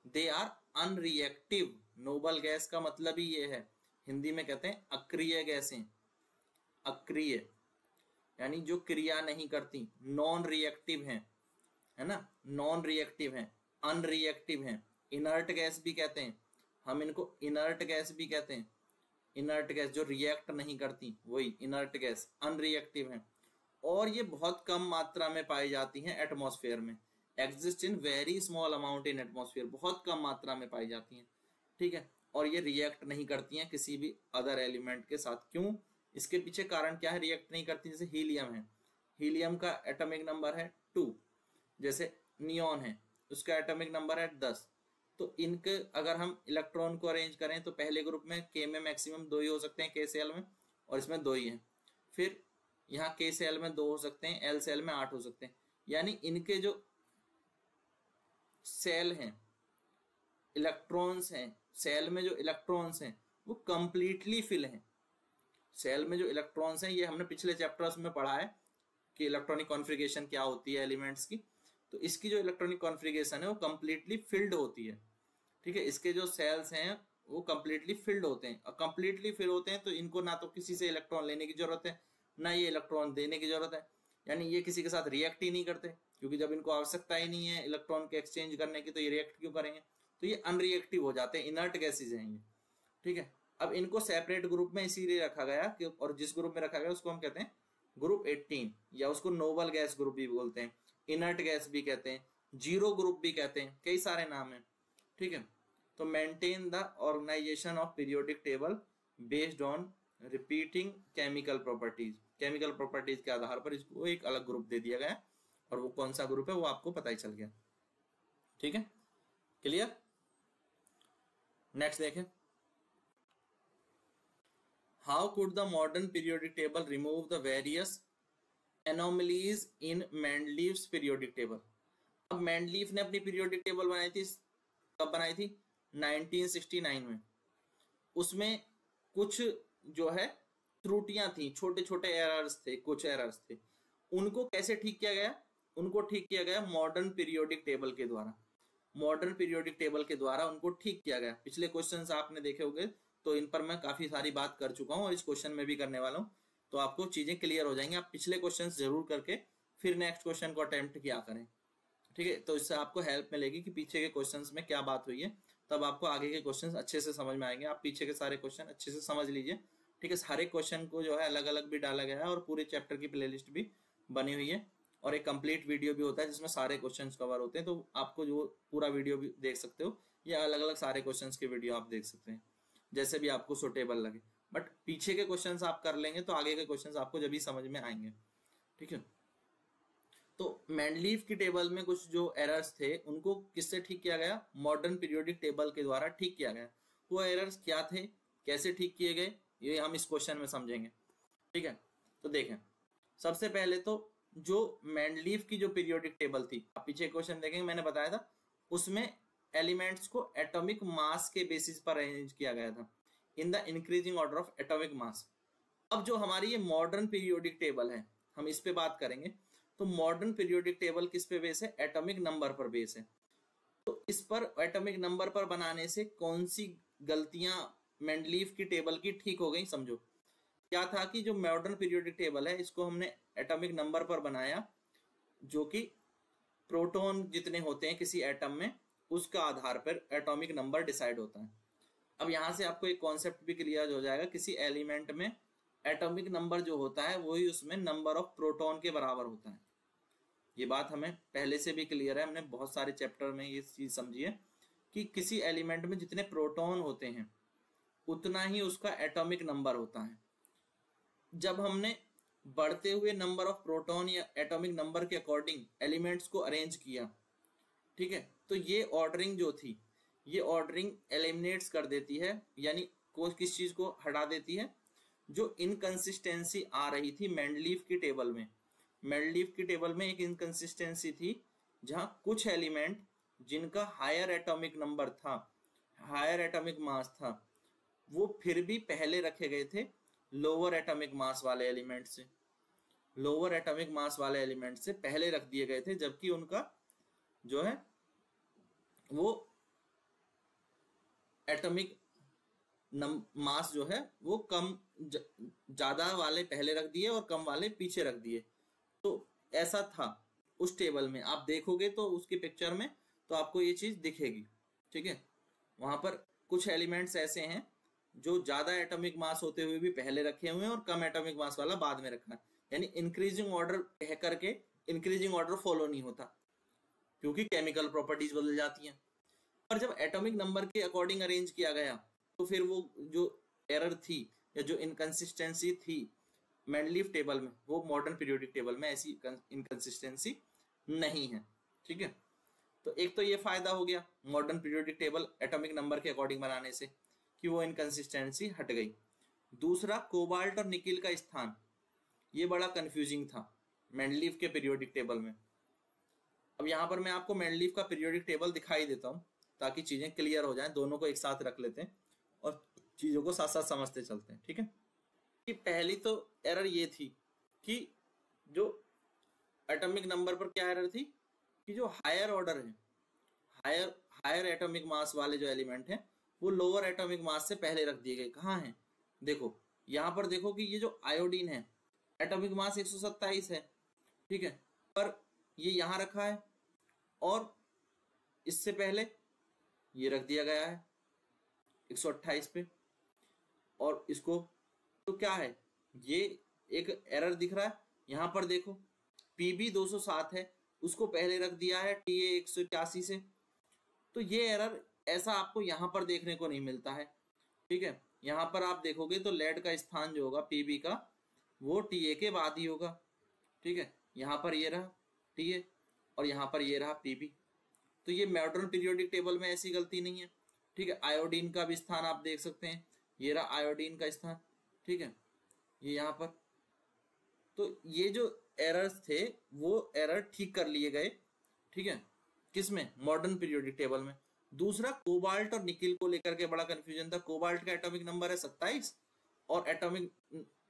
They are unreactive noble gas का मतलब ही ये है। हिंदी में कहते हैं अक्रिय गैसें। अक्रिय। यानी जो क्रिया नहीं करती। नॉन रिएक्टिव हैं। है ना? नॉन रिएक्टिव हैं। अनरिएक्टिव हैं। इनर्ट गैस भी कहते हैं। हम इनको इनर्ट गैस भी कहते हैं। इनर्ट गैस जो रिएक्ट नहीं करती, वही इनर्ट गैस अनरिएक्टिव है। और ये बहुत कम मात्रा में पाई जाती हैं एटमॉस्फेयर में. Exist in very small amount in atmosphere बहुत कम मात्रा में पाई जाती हैं. ठीक है? और ये रिएक्ट नहीं करती हैं किसी भी अदर एलिमेंट के साथ. क्यों? इसके पीछे कारण क्या है? रिएक्ट नहीं करती जैसे हीलियम है. हीलियम का एटॉमिक नंबर है टू जैसे नियॉन है, उसका एटॉमिक नंबर है दस. तो इनके, अगर हम इलेक्ट्रॉन को अरेंज करें तो पहले ग्रुप में के में मैक्सिमम दो ही हो सकते हैं के सेल में, और इसमें दो ही हैं. फिर यहाँ के सेल में दो हो सकते हैं एल सेल में आठ हो सकते हैं। यानी इनके जो सेल हैं इलेक्ट्रॉन्स हैं सेल में जो इलेक्ट्रॉन्स हैं, वो कंप्लीटली फिल हैं। सेल में जो इलेक्ट्रॉन्स हैं, ये हमने पिछले चैप्टर्स में पढ़ा है कि इलेक्ट्रॉनिक कॉन्फ़िगरेशन क्या होती है एलिमेंट्स की। तो इसकी जो इलेक्ट्रॉनिक कॉन्फ़िगरेशन है, वो कंप्लीटली फिल्ड होती है। ठीक है, इसके जो सेल्स हैं, वो कंप्लीटली फिल्ड होते हैं। और कंप्लीटली फिल होते हैं तो इनको ना तो किसी से इलेक्ट्रॉन लेने की ज़रूरत है ना ये इलेक्ट्रॉन देने की ज़रूरत है। यानी ये किसी के साथ रिएक्ट ही नहीं करते, क्योंकि जब इनको आवश्यकता ही नहीं है इलेक्ट्रॉन के एक्सचेंज करने की तो ये रिएक्ट क्यों करेंगे? तो ये अनरिएक्टिव हो जाते हैं इनर्ट गैसेज हैं ये। ठीक है? अब इनको सेपरेट ग्रुप में इसीलिए रखा गया कि, और जिस ग्रुप में रखा गया, उसको हम कहते हैं ग्रुप 18 या उसको नोबल गैस ग्रुप भी बोलते हैं इनर्ट गैस भी कहते हैं ज़ीरो ग्रुप भी कहते हैं, कई सारे नाम हैं। ठीक है? तो maintain the organisation of periodic table based on repeating chemical properties chemical properties के आधार पर इसको एक अलग ग्रुप दे दिया गया और वो कौन सा ग्रुप है वो आपको पता ही चल गया। ठीक है? क्लियर नेक्स्ट देखें। How could the modern periodic table remove the various anomalies in Mendeleev's periodic table अब मैंडलीफ ने अपनी पीरियोडिक टेबल बनाई थी, कब बनाई थी? 1969 में। उसमें कुछ जो है त्रुटियाँ थी छोटे छोटे एरर्स थे, कुछ एरर्स थे। उनको कैसे ठीक किया गया? उनको ठीक किया गया मॉडर्न पीरियोडिक टेबल के द्वारा। मॉडर्न पीरियोडिक टेबल के द्वारा उनको ठीक किया गया। पिछले क्वेश्चन आपने देखे होंगे तो इन पर मैं काफ़ी सारी बात कर चुका हूँ और इस क्वेश्चन में भी करने वाला हूँ। तो आपको चीज़ें क्लियर हो जाएँगी। आप पिछले क्वेश्चन ज़रूर करके फिर नेक्स्ट क्वेश्चन को अटेम्प्ट किया करें। ठीक है? तो इससे आपको हेल्प मिलेगी कि पीछे के क्वेश्चन में क्या बात हुई है। तब आपको आगे के क्वेश्चन अच्छे से समझ में आएँगे। आप पीछे के सारे क्वेश्चन अच्छे से समझ लीजिए। ठीक है, हर एक क्वेश्चन को जो है अलग अलग भी डाला गया है और पूरे चैप्टर की प्लेलिस्ट भी बनी हुई है। और एक कंप्लीट वीडियो भी होता है जिसमें सारे क्वेश्चंस कवर होते हैं तो आपको जो पूरा वीडियो भी देख सकते हो। या अलग अलग सारे क्वेश्चंस के वीडियो आप देख सकते हैं, जैसे भी आपको सुटेबल लगे। बट पीछे के क्वेश्चंस आप कर लेंगे तो आगे के क्वेश्चंस आपको जब भी समझ में आएँगे। ठीक है? तो मैंडलीव की टेबल में कुछ जो एरर्स थे, उनको किससे ठीक किया गया? मॉडर्न पीरियोडिक टेबल के द्वारा ठीक किया गया। वो एरर्स क्या थे? कैसे ठीक किए गए? ये हम इस क्वेश्चन में समझेंगे। ठीक है? तो देखें। सबसे पहले तो जो मैंडलीव की जो पीरियोडिक टेबल थी, आप पीछे क्वेश्चन देखेंगे, मैंने बताया था, उसमें एलिमेंट्स को एटॉमिक मास के बेसिस पर अरेंज किया गया था। In the increasing order of atomic mass अब जो हमारी ये मॉडर्न पीरियोडिक टेबल है, हम इस पे बात करेंगे। तो मॉडर्न पीरियोडिक टेबल किस पे बेस है? एटॉमिक नंबर पर बेस है। तो इस पर एटॉमिक नंबर पर बनाने से कौन सी गलतियाँ मेंडलीव की टेबल की ठीक हो गई, समझो। क्या था कि जो मॉडर्न पीरियोडिक टेबल है, इसको हमने एटॉमिक नंबर पर बनाया, जो कि प्रोटॉन जितने होते हैं किसी एटम में, उसका आधार पर एटॉमिक नंबर डिसाइड होता है। अब यहाँ से आपको एक कॉन्सेप्ट भी क्लियर हो जाएगा, किसी एलिमेंट में एटॉमिक नंबर जो होता है, वही उसमें नंबर ऑफ़ प्रोटॉन के बराबर होता है। ये बात हमें पहले से भी क्लियर है, हमने बहुत सारे चैप्टर में ये चीज़ समझी है कि किसी एलिमेंट में जितने प्रोटॉन होते हैं उतना ही उसका एटॉमिक नंबर होता है। जब हमने बढ़ते हुए नंबर ऑफ़ प्रोटॉन या एटॉमिक नंबर के अकॉर्डिंग एलिमेंट्स को अरेंज किया, ठीक है? तो ये ऑर्डरिंग जो थी, ये ऑर्डरिंग एलिमिनेट्स कर देती है, यानी को किस चीज़ को हटा देती है? जो इनकंसिस्टेंसी आ रही थी मेंडलीव की टेबल में। मेंडलीव की टेबल में एक इनकंसिस्टेंसी थी, जहाँ कुछ एलिमेंट जिनका हायर एटॉमिक नंबर था हायर एटॉमिक मास था वो फिर भी पहले रखे गए थे लोअर एटॉमिक मास वाले एलिमेंट से। लोअर एटॉमिक मास वाले एलिमेंट से पहले रख दिए गए थे, जबकि उनका जो है, वो एटॉमिक मास जो है, वो कम ज़्यादा वाले पहले रख दिए और कम वाले पीछे रख दिए। तो ऐसा था उस टेबल में। आप देखोगे तो उसकी पिक्चर में तो आपको ये चीज़ दिखेगी, ठीक है? वहाँ पर कुछ एलिमेंट्स ऐसे हैं जो ज़्यादा एटॉमिक मास होते हुए भी पहले रखे हुए हैं और कम एटॉमिक मास वाला बाद में रखा है। यानी इंक्रीजिंग ऑर्डर कह करके इंक्रीजिंग ऑर्डर फॉलो नहीं होता, क्योंकि केमिकल प्रॉपर्टीज़ बदल जाती हैं। पर जब एटॉमिक नंबर के अकॉर्डिंग अरेंज किया गया तो फिर वो जो एरर थी या जो इनकंसिस्टेंसी थी मैंडलीव टेबल में, वो मॉडर्न पीरियोडिक टेबल में ऐसी इनकंसिस्टेंसी नहीं है। ठीक है? तो एक तो ये फ़ायदा हो गया modern periodic table atomic number के अकॉर्डिंग बनाने से। कि वो इनकंसिस्टेंसी हट गई। दूसरा कोबाल्ट और निकिल का स्थान। ये बड़ा कंफ्यूजिंग था मेंडलीव के पीरियोडिक टेबल में। अब यहाँ पर मैं आपको मेंडलीव का पीरियोडिक टेबल दिखाई देता हूँ, ताकि चीज़ें क्लियर हो जाएँ, दोनों को एक साथ रख लेते हैं और चीज़ों को साथ साथ समझते चलते हैं, ठीक है? कि पहली तो एरर ये थी कि जो एटॉमिक नंबर पर क्या एरर थी? कि जो हायर ऑर्डर है हायर हायर एटॉमिक मास वाले जो एलिमेंट हैं वो लोअर एटॉमिक मास से पहले रख दिए गए। कहाँ हैं? देखो, यहाँ पर देखो कि ये जो आयोडीन है एटॉमिक मास 127 है, ठीक है? पर ये यहाँ रखा है और इससे पहले ये रख दिया गया है 128 पे। और इसको तो क्या है? ये एक एरर दिख रहा है। यहाँ पर देखो पीबी 207 है, उसको पहले रख दिया है टी ए से तो ये एरर ऐसा आपको यहाँ पर देखने को नहीं मिलता है। ठीक है? यहाँ पर आप देखोगे तो लेड का स्थान जो होगा पीबी का, वो टीए के बाद ही होगा। ठीक है? यहाँ पर ये रहा टीए और यहाँ पर ये रहा पीबी तो ये मॉडर्न पीरियोडिक टेबल में ऐसी गलती नहीं है। ठीक है? आयोडीन का भी स्थान आप देख सकते हैं। ये रहा आयोडीन का स्थान। ठीक है? ये यहाँ पर। तो ये जो एरर्स थे, वो एरर ठीक कर लिए गए। ठीक है? किसमें? मॉडर्न पीरियोडिक टेबल में। दूसरा कोबाल्ट और निकिल को लेकर के बड़ा कंफ्यूजन था। कोबाल्ट का एटॉमिक नंबर है सत्ताईस और एटॉमिक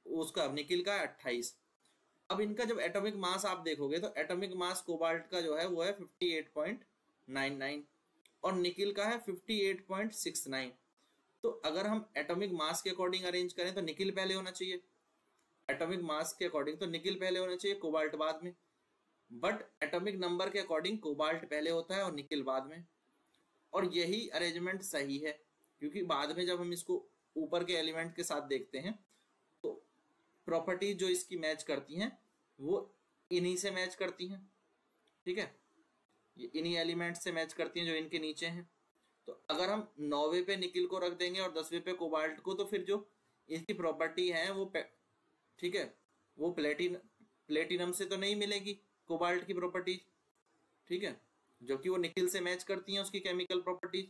उसका, निकिल का अट्ठाईस। अब इनका जब एटॉमिक मास आप देखोगे तो एटॉमिक मास कोबाल्ट का जो है, वो है 58.99 और निकिल का है 58.69 तो अगर हम एटॉमिक मास के अकॉर्डिंग अरेंज करें तो निकिल पहले होना चाहिए। एटॉमिक मास के अकॉर्डिंग तो निकिल पहले होना चाहिए, कोबाल्ट बाद में। बट एटॉमिक नंबर के अकॉर्डिंग कोबाल्ट पहले होता है और निकिल बाद में। और यही अरेंजमेंट सही है, क्योंकि बाद में जब हम इसको ऊपर के एलिमेंट के साथ देखते हैं तो प्रॉपर्टी जो इसकी मैच करती हैं, वो इन्हीं से मैच करती हैं, ठीक है? ये इन्हीं एलिमेंट से मैच करती हैं जो इनके नीचे हैं। तो अगर हम नौवे पे निकिल को रख देंगे और दसवें पे कोबाल्ट को तो फिर जो इसकी प्रॉपर्टी है, वो ठीक है? वो प्लेटिन प्लेटिनम से तो नहीं मिलेगी, कोबाल्ट की प्रॉपर्टी ठीक है? जो कि वो निकिल से मैच करती हैं उसकी केमिकल प्रॉपर्टीज़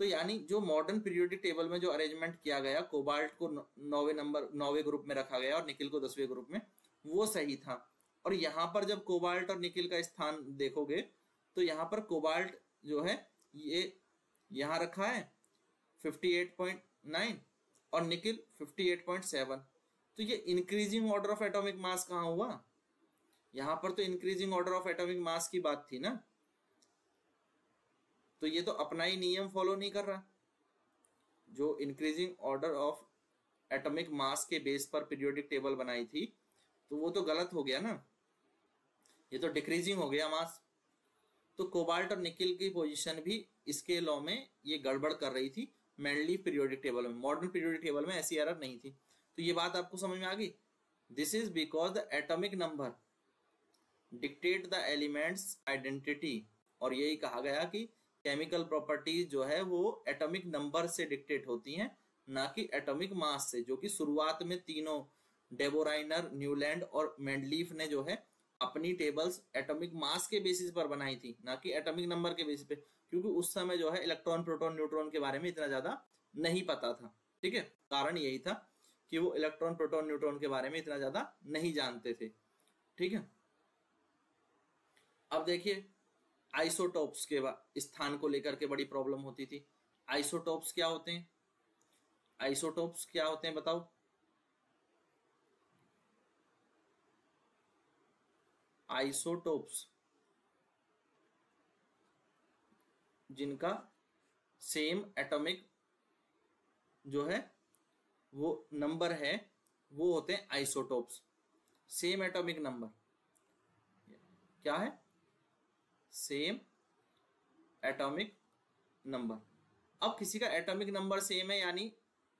तो यानी जो मॉडर्न पीरियोडिक टेबल में जो अरेंजमेंट किया गया कोबाल्ट को नौवे नंबर नौवे ग्रुप में रखा गया और निकिल को दसवें ग्रुप में, वो सही था। और यहाँ पर जब कोबाल्ट और निकिल का स्थान देखोगे तो यहाँ पर कोबाल्ट जो है, ये यहाँ रखा है 58.9 और निकिल 58.7 तो ये increasing order of atomic mass कहाँ हुआ? यहाँ पर तो increasing order of atomic mass की बात थी ना? तो ये तो अपना ही नियम फॉलो नहीं कर रहा। जो increasing order of atomic mass के बेस पर पीरियोडिक टेबल बनाई थी तो वो तो गलत हो गया ना? ये तो डिक्रीजिंग हो गया मास तो कोबाल्ट और निकिल की पोजीशन भी इसके लॉ में ये गड़बड़ कर रही थी। मेनली पीरियोडिक टेबल में मॉडर्न पीरियोडिक टेबल में ऐसी एरर नहीं थी। तो ये बात आपको समझ में आ गई? This is because the atomic number dictate the elements identity. और यही कहा गया कि केमिकल प्रॉपर्टीज़ जो है वो एटॉमिक नंबर से डिक्टेट होती हैं, ना कि एटॉमिक मास से, जो कि शुरुआत में तीनों, डेबोराइनर, न्यूलैंड और मेंडलीफ ने जो है अपनी टेबल्स एटॉमिक मास के बेसिस पर बनाई थी, ना कि एटॉमिक नंबर के बेसिस पे, क्योंकि उस समय जो है इलेक्ट्रॉन, प्रोटॉन, न्यूट्रॉन के बारे में इतना ज़्यादा नहीं पता था, ठीक है? कारण यही था कि वो इलेक्ट्रॉन, प्रोटॉन, न्यूट्रॉन के बारे में इतना ज़्यादा नहीं जानते थे, ठीक है? अब देखिए आइसोटोप्स के स्थान को लेकर के बड़ी प्रॉब्लम होती थी। आइसोटोप्स क्या होते हैं? आइसोटोप्स क्या होते हैं बताओ? आइसोटोप्स जिनका सेम एटॉमिक जो है, वो नंबर है, वो होते हैं आइसोटोप्स सेम एटॉमिक नंबर क्या है? सेम एटॉमिक नंबर अब किसी का एटॉमिक नंबर सेम है, यानी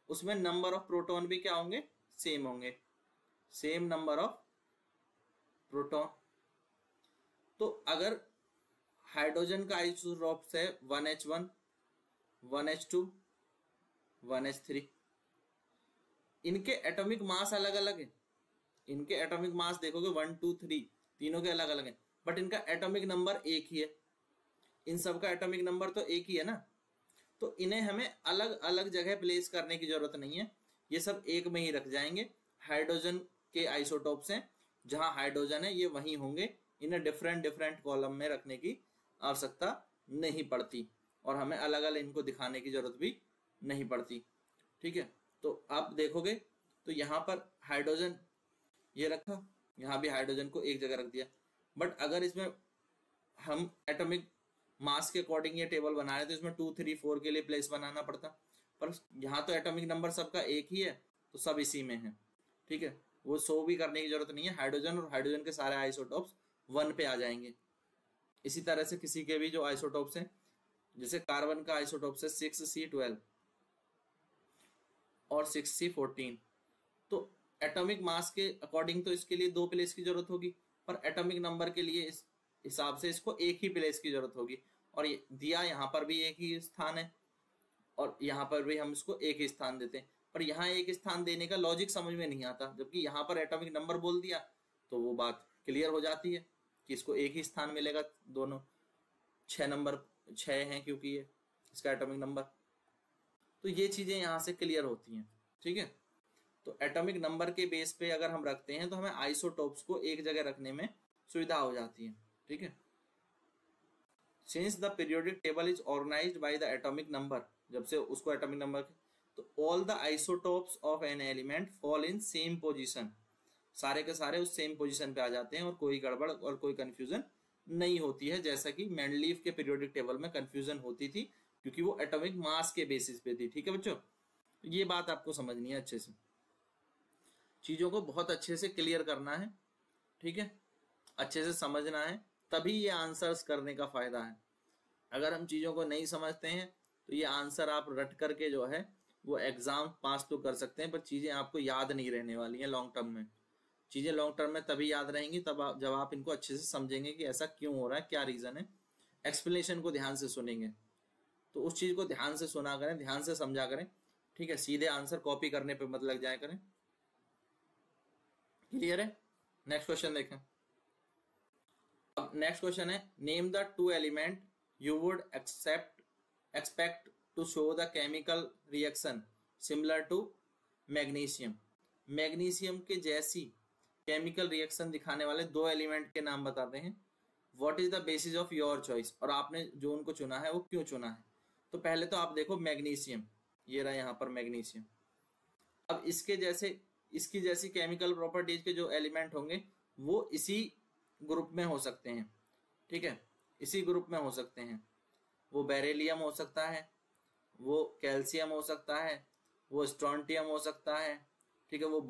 उसमें नंबर ऑफ़ प्रोटॉन भी क्या होंगे? सेम होंगे। सेम नंबर ऑफ़ प्रोटॉन तो अगर हाइड्रोजन का आइसोटॉप्स है one H one one H two one H three इनके एटॉमिक मास अलग अलग है। इनके एटॉमिक मास देखोगे वन टू थ्री तीनों के अलग अलग है। बट इनका एटॉमिक नंबर एक ही है। इन सब का एटॉमिक नंबर तो एक ही है ना? तो इन्हें हमें अलग अलग जगह प्लेस करने की ज़रूरत नहीं है। ये सब एक में ही रख जाएँगे। हाइड्रोजन के आइसोटॉप्स हैं। जहाँ हाइड्रोजन है, ये वहीं होंगे। इन्हें डिफरेंट डिफरेंट कॉलम में रखने की आवश्यकता नहीं पड़ती। और हमें अलग अलग इनको दिखाने की ज़रूरत भी नहीं पड़ती। ठीक है? तो आप देखोगे तो यहाँ पर हाइड्रोजन ये रखा। यहाँ भी हाइड्रोजन को एक जगह रख दिया। बट अगर इसमें हम एटॉमिक मास के अकॉर्डिंग ये टेबल बना रहे तो इसमें टू थ्री फोर के लिए प्लेस बनाना पड़ता। पर यहाँ तो एटॉमिक नंबर सबका एक ही है तो सब इसी में है। ठीक है? वो सो भी करने की ज़रूरत नहीं है। हाइड्रोजन और हाइड्रोजन के सारे आइसोटॉप्स वन पे आ जाएँगे। इसी तरह से किसी के भी जो आइसोटॉप्स हैं, जैसे कार्बन का आइसोटॉप्स है सिक्स सी ट्वेल्व और सिक्स सी फोर्टीन तो एटॉमिक मास के अकॉर्डिंग तो इसके लिए दो प्लेस की ज़रूरत होगी। पर एटॉमिक नंबर के लिए इस हिसाब से इसको एक ही प्लेस की ज़रूरत होगी। और दिया यहाँ पर भी एक ही स्थान है और यहाँ पर भी हम इसको एक ही स्थान देते हैं। पर यहाँ एक स्थान देने का लॉजिक समझ में नहीं आता, जबकि यहाँ पर एटॉमिक नंबर बोल दिया तो वो बात क्लियर हो जाती है कि इसको एक ही स्थान मिलेगा दोनों। छह नंबर छह हैं क्योंकि ये, इसका एटॉमिक नंबर तो ये चीज़ें यहाँ से क्लियर होती हैं, ठीक है? तो एटॉमिक नंबर के बेस पे अगर हम रखते हैं तो हमें आइसोटोप्स को एक जगह रखने में सुविधा हो जाती है, ठीक है? Since the periodic table is organized by the atomic number जब से उसको एटॉमिक नंबर तो all the isotopes of an element fall in same position सारे के सारे उस सेम पोजीशन पे आ जाते हैं और कोई गड़बड़ और कोई कंफ्यूजन नहीं होती है, जैसा कि मैंडलीफ के पीरियोडिक टेबल में कंफ्यूजन होती थी, क्योंकि वो एटॉमिक मास के बेसिस पे थी, ठीक है बच्चों? ये बात आपको समझनी है अच्छे से। चीज़ों को बहुत अच्छे से क्लियर करना है, ठीक है? अच्छे से समझना है, तभी ये आंसर्स करने का फ़ायदा है। अगर हम चीज़ों को नहीं समझते हैं तो ये आंसर आप रट करके जो है, वो एग्ज़ाम पास तो कर सकते हैं, पर चीज़ें आपको याद नहीं रहने वाली हैं लॉन्ग टर्म में। चीज़ें लॉन्ग टर्म में तभी याद रहेंगी, तब आप, जब आप इनको अच्छे से समझेंगे कि ऐसा क्यों हो रहा है, क्या रीजन है एक्सप्लेनेशन को ध्यान से सुनेंगे। तो उस चीज़ को ध्यान से सुना करें, ध्यान से समझा करें, ठीक है? सीधे आंसर कॉपी करने पर मत लग जाए करें। क्लियर है? नेक्स्ट क्वेश्चन देखें। अब नेक्स्ट क्वेश्चन है name the two element you would accept expect to show the chemical reaction similar to magnesium magnesium के जैसी केमिकल रिएक्शन दिखाने वाले दो एलिमेंट के नाम बताते हैं। What is the basis of your choice और आपने जो उनको चुना है, वो क्यों चुना है? तो पहले तो आप देखो मैग्नीशियम ये रहा यहाँ पर मैग्नीशियम अब इसके जैसे इसकी जैसी केमिकल प्रॉपर्टीज़ के जो एलिमेंट होंगे, वो इसी ग्रुप में हो सकते हैं। ठीक है? इसी ग्रुप में हो सकते हैं। वो बेरेलियम हो सकता है, वो कैल्शियम हो सकता है, वो स्ट्रॉन्टियम हो सकता है, ठीक है? वो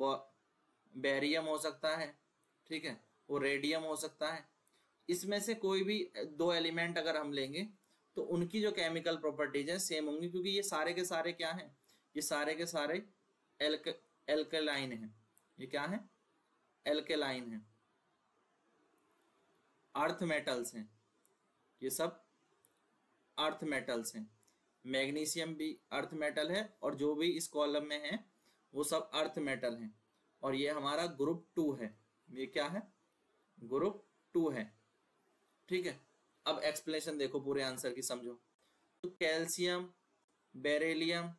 बैरियम हो सकता है, ठीक है? वो रेडियम हो सकता है। इसमें से कोई भी दो एलिमेंट अगर हम लेंगे तो उनकी जो केमिकल प्रॉपर्टीज़ है सेम होंगी, क्योंकि ये सारे के सारे क्या हैं? ये सारे के सारे एल्केलाइन है। ये क्या है? एल्केलाइन है। अर्थ मेटल्स हैं। ये सब अर्थ मेटल्स हैं। मैग्नीशियम भी अर्थ मेटल है और जो भी इस कॉलम में है, वो सब अर्थ मेटल हैं। और ये हमारा ग्रुप टू है। ये क्या है? ग्रुप टू है। ठीक है? अब एक्सप्लेनेशन देखो पूरे आंसर की, समझो। तो कैल्शियम बेरेलियम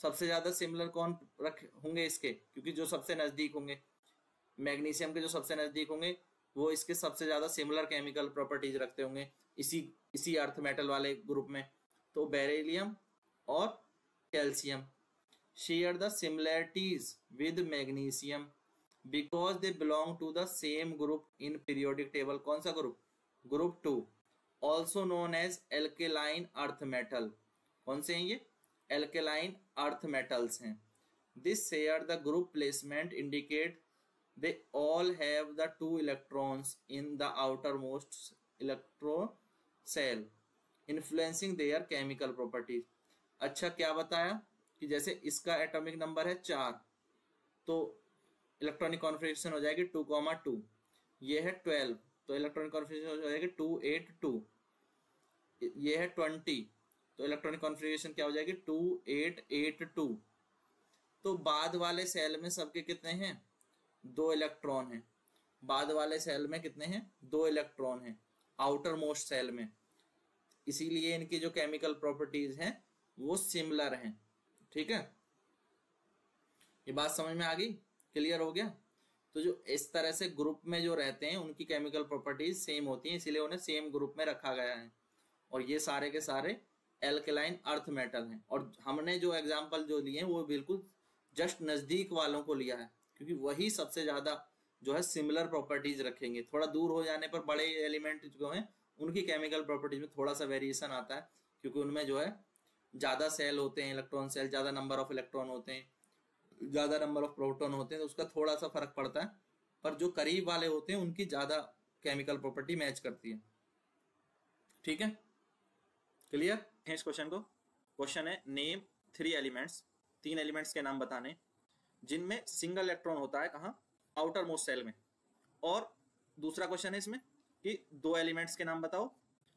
सबसे ज़्यादा सिमिलर कौन रख होंगे इसके? क्योंकि जो सबसे नज़दीक होंगे, मैग्नीशियम के जो सबसे नज़दीक होंगे, वो इसके सबसे ज़्यादा सिमिलर केमिकल प्रॉपर्टीज़ रखते होंगे इसी इसी अर्थ मेटल वाले ग्रुप में। तो बेरेलियम और calcium. Share the similarities with magnesium because they belong to the same group in periodic table कौन सा group group two also known as alkaline earth metal कौन से हैं ये? एल्केलाइन अर्थ मेटल्स हैं। This share the group placement indicate they all have the two electrons in the outermost electro shell influencing their chemical properties अच्छा क्या बताया कि जैसे इसका एटॉमिक नंबर है चार तो इलेक्ट्रॉनिक कॉन्फ़िगरेशन हो जाएगी टू कॉमा टू ये है ट्वेल्व तो इलेक्ट्रॉनिक कॉन्फ़िगरेशन हो जाएगी टू एट टू ये है ट्वेंटी तो इलेक्ट्रॉनिक कॉन्फ़िगरेशन क्या हो जाएगी? टू एट एट टू तो बाद वाले सेल में सबके कितने हैं? दो इलेक्ट्रॉन हैं। बाद वाले सेल में कितने हैं? दो इलेक्ट्रॉन हैं। आउटर मोस्ट सेल में। इसीलिए इनकी जो केमिकल प्रॉपर्टीज़ हैं, वो सिमिलर हैं। ठीक है? ये बात समझ में आ गई? क्लियर हो गया? तो जो इस तरह से ग्रुप में जो रहते हैं, उनकी केमिकल प्रॉपर्टीज़ सेम होती हैं, इसीलिए उन्हें सेम ग्रुप में रखा गया है। और ये सारे के सारे एल्केलाइन अर्थ मेटल हैं। और हमने जो एग्ज़ाम्पल जो लिए हैं, वो बिल्कुल जस्ट नज़दीक वालों को लिया है। क्योंकि वही सबसे ज़्यादा जो है सिमिलर प्रॉपर्टीज़ रखेंगे। थोड़ा दूर हो जाने पर बड़े एलिमेंट जो है, उनकी केमिकल प्रॉपर्टीज़ में थोड़ा सा वेरिएशन आता है। क्योंकि उनमें जो है ज़्यादा सेल होते हैं इलेक्ट्रॉन सेल ज़्यादा नंबर ऑफ़ इलेक्ट्रॉन होते हैं, ज़्यादा नंबर ऑफ़ प्रोटोन होते हैं तो उसका थोड़ा सा फ़र्क पड़ता है। पर जो करीब वाले होते हैं, उनकी ज़्यादा केमिकल प्रॉपर्टी मैच करती है। ठीक है? क्लियर इस क्वेश्चन को? क्वेश्चन है नेम थ्री एलिमेंट्स तीन एलिमेंट्स के नाम बताने, जिनमें सिंगल इलेक्ट्रॉन होता है कहाँ? आउटर मोस्ट सेल में। और दूसरा क्वेश्चन है इसमें कि दो एलिमेंट्स के नाम बताओ,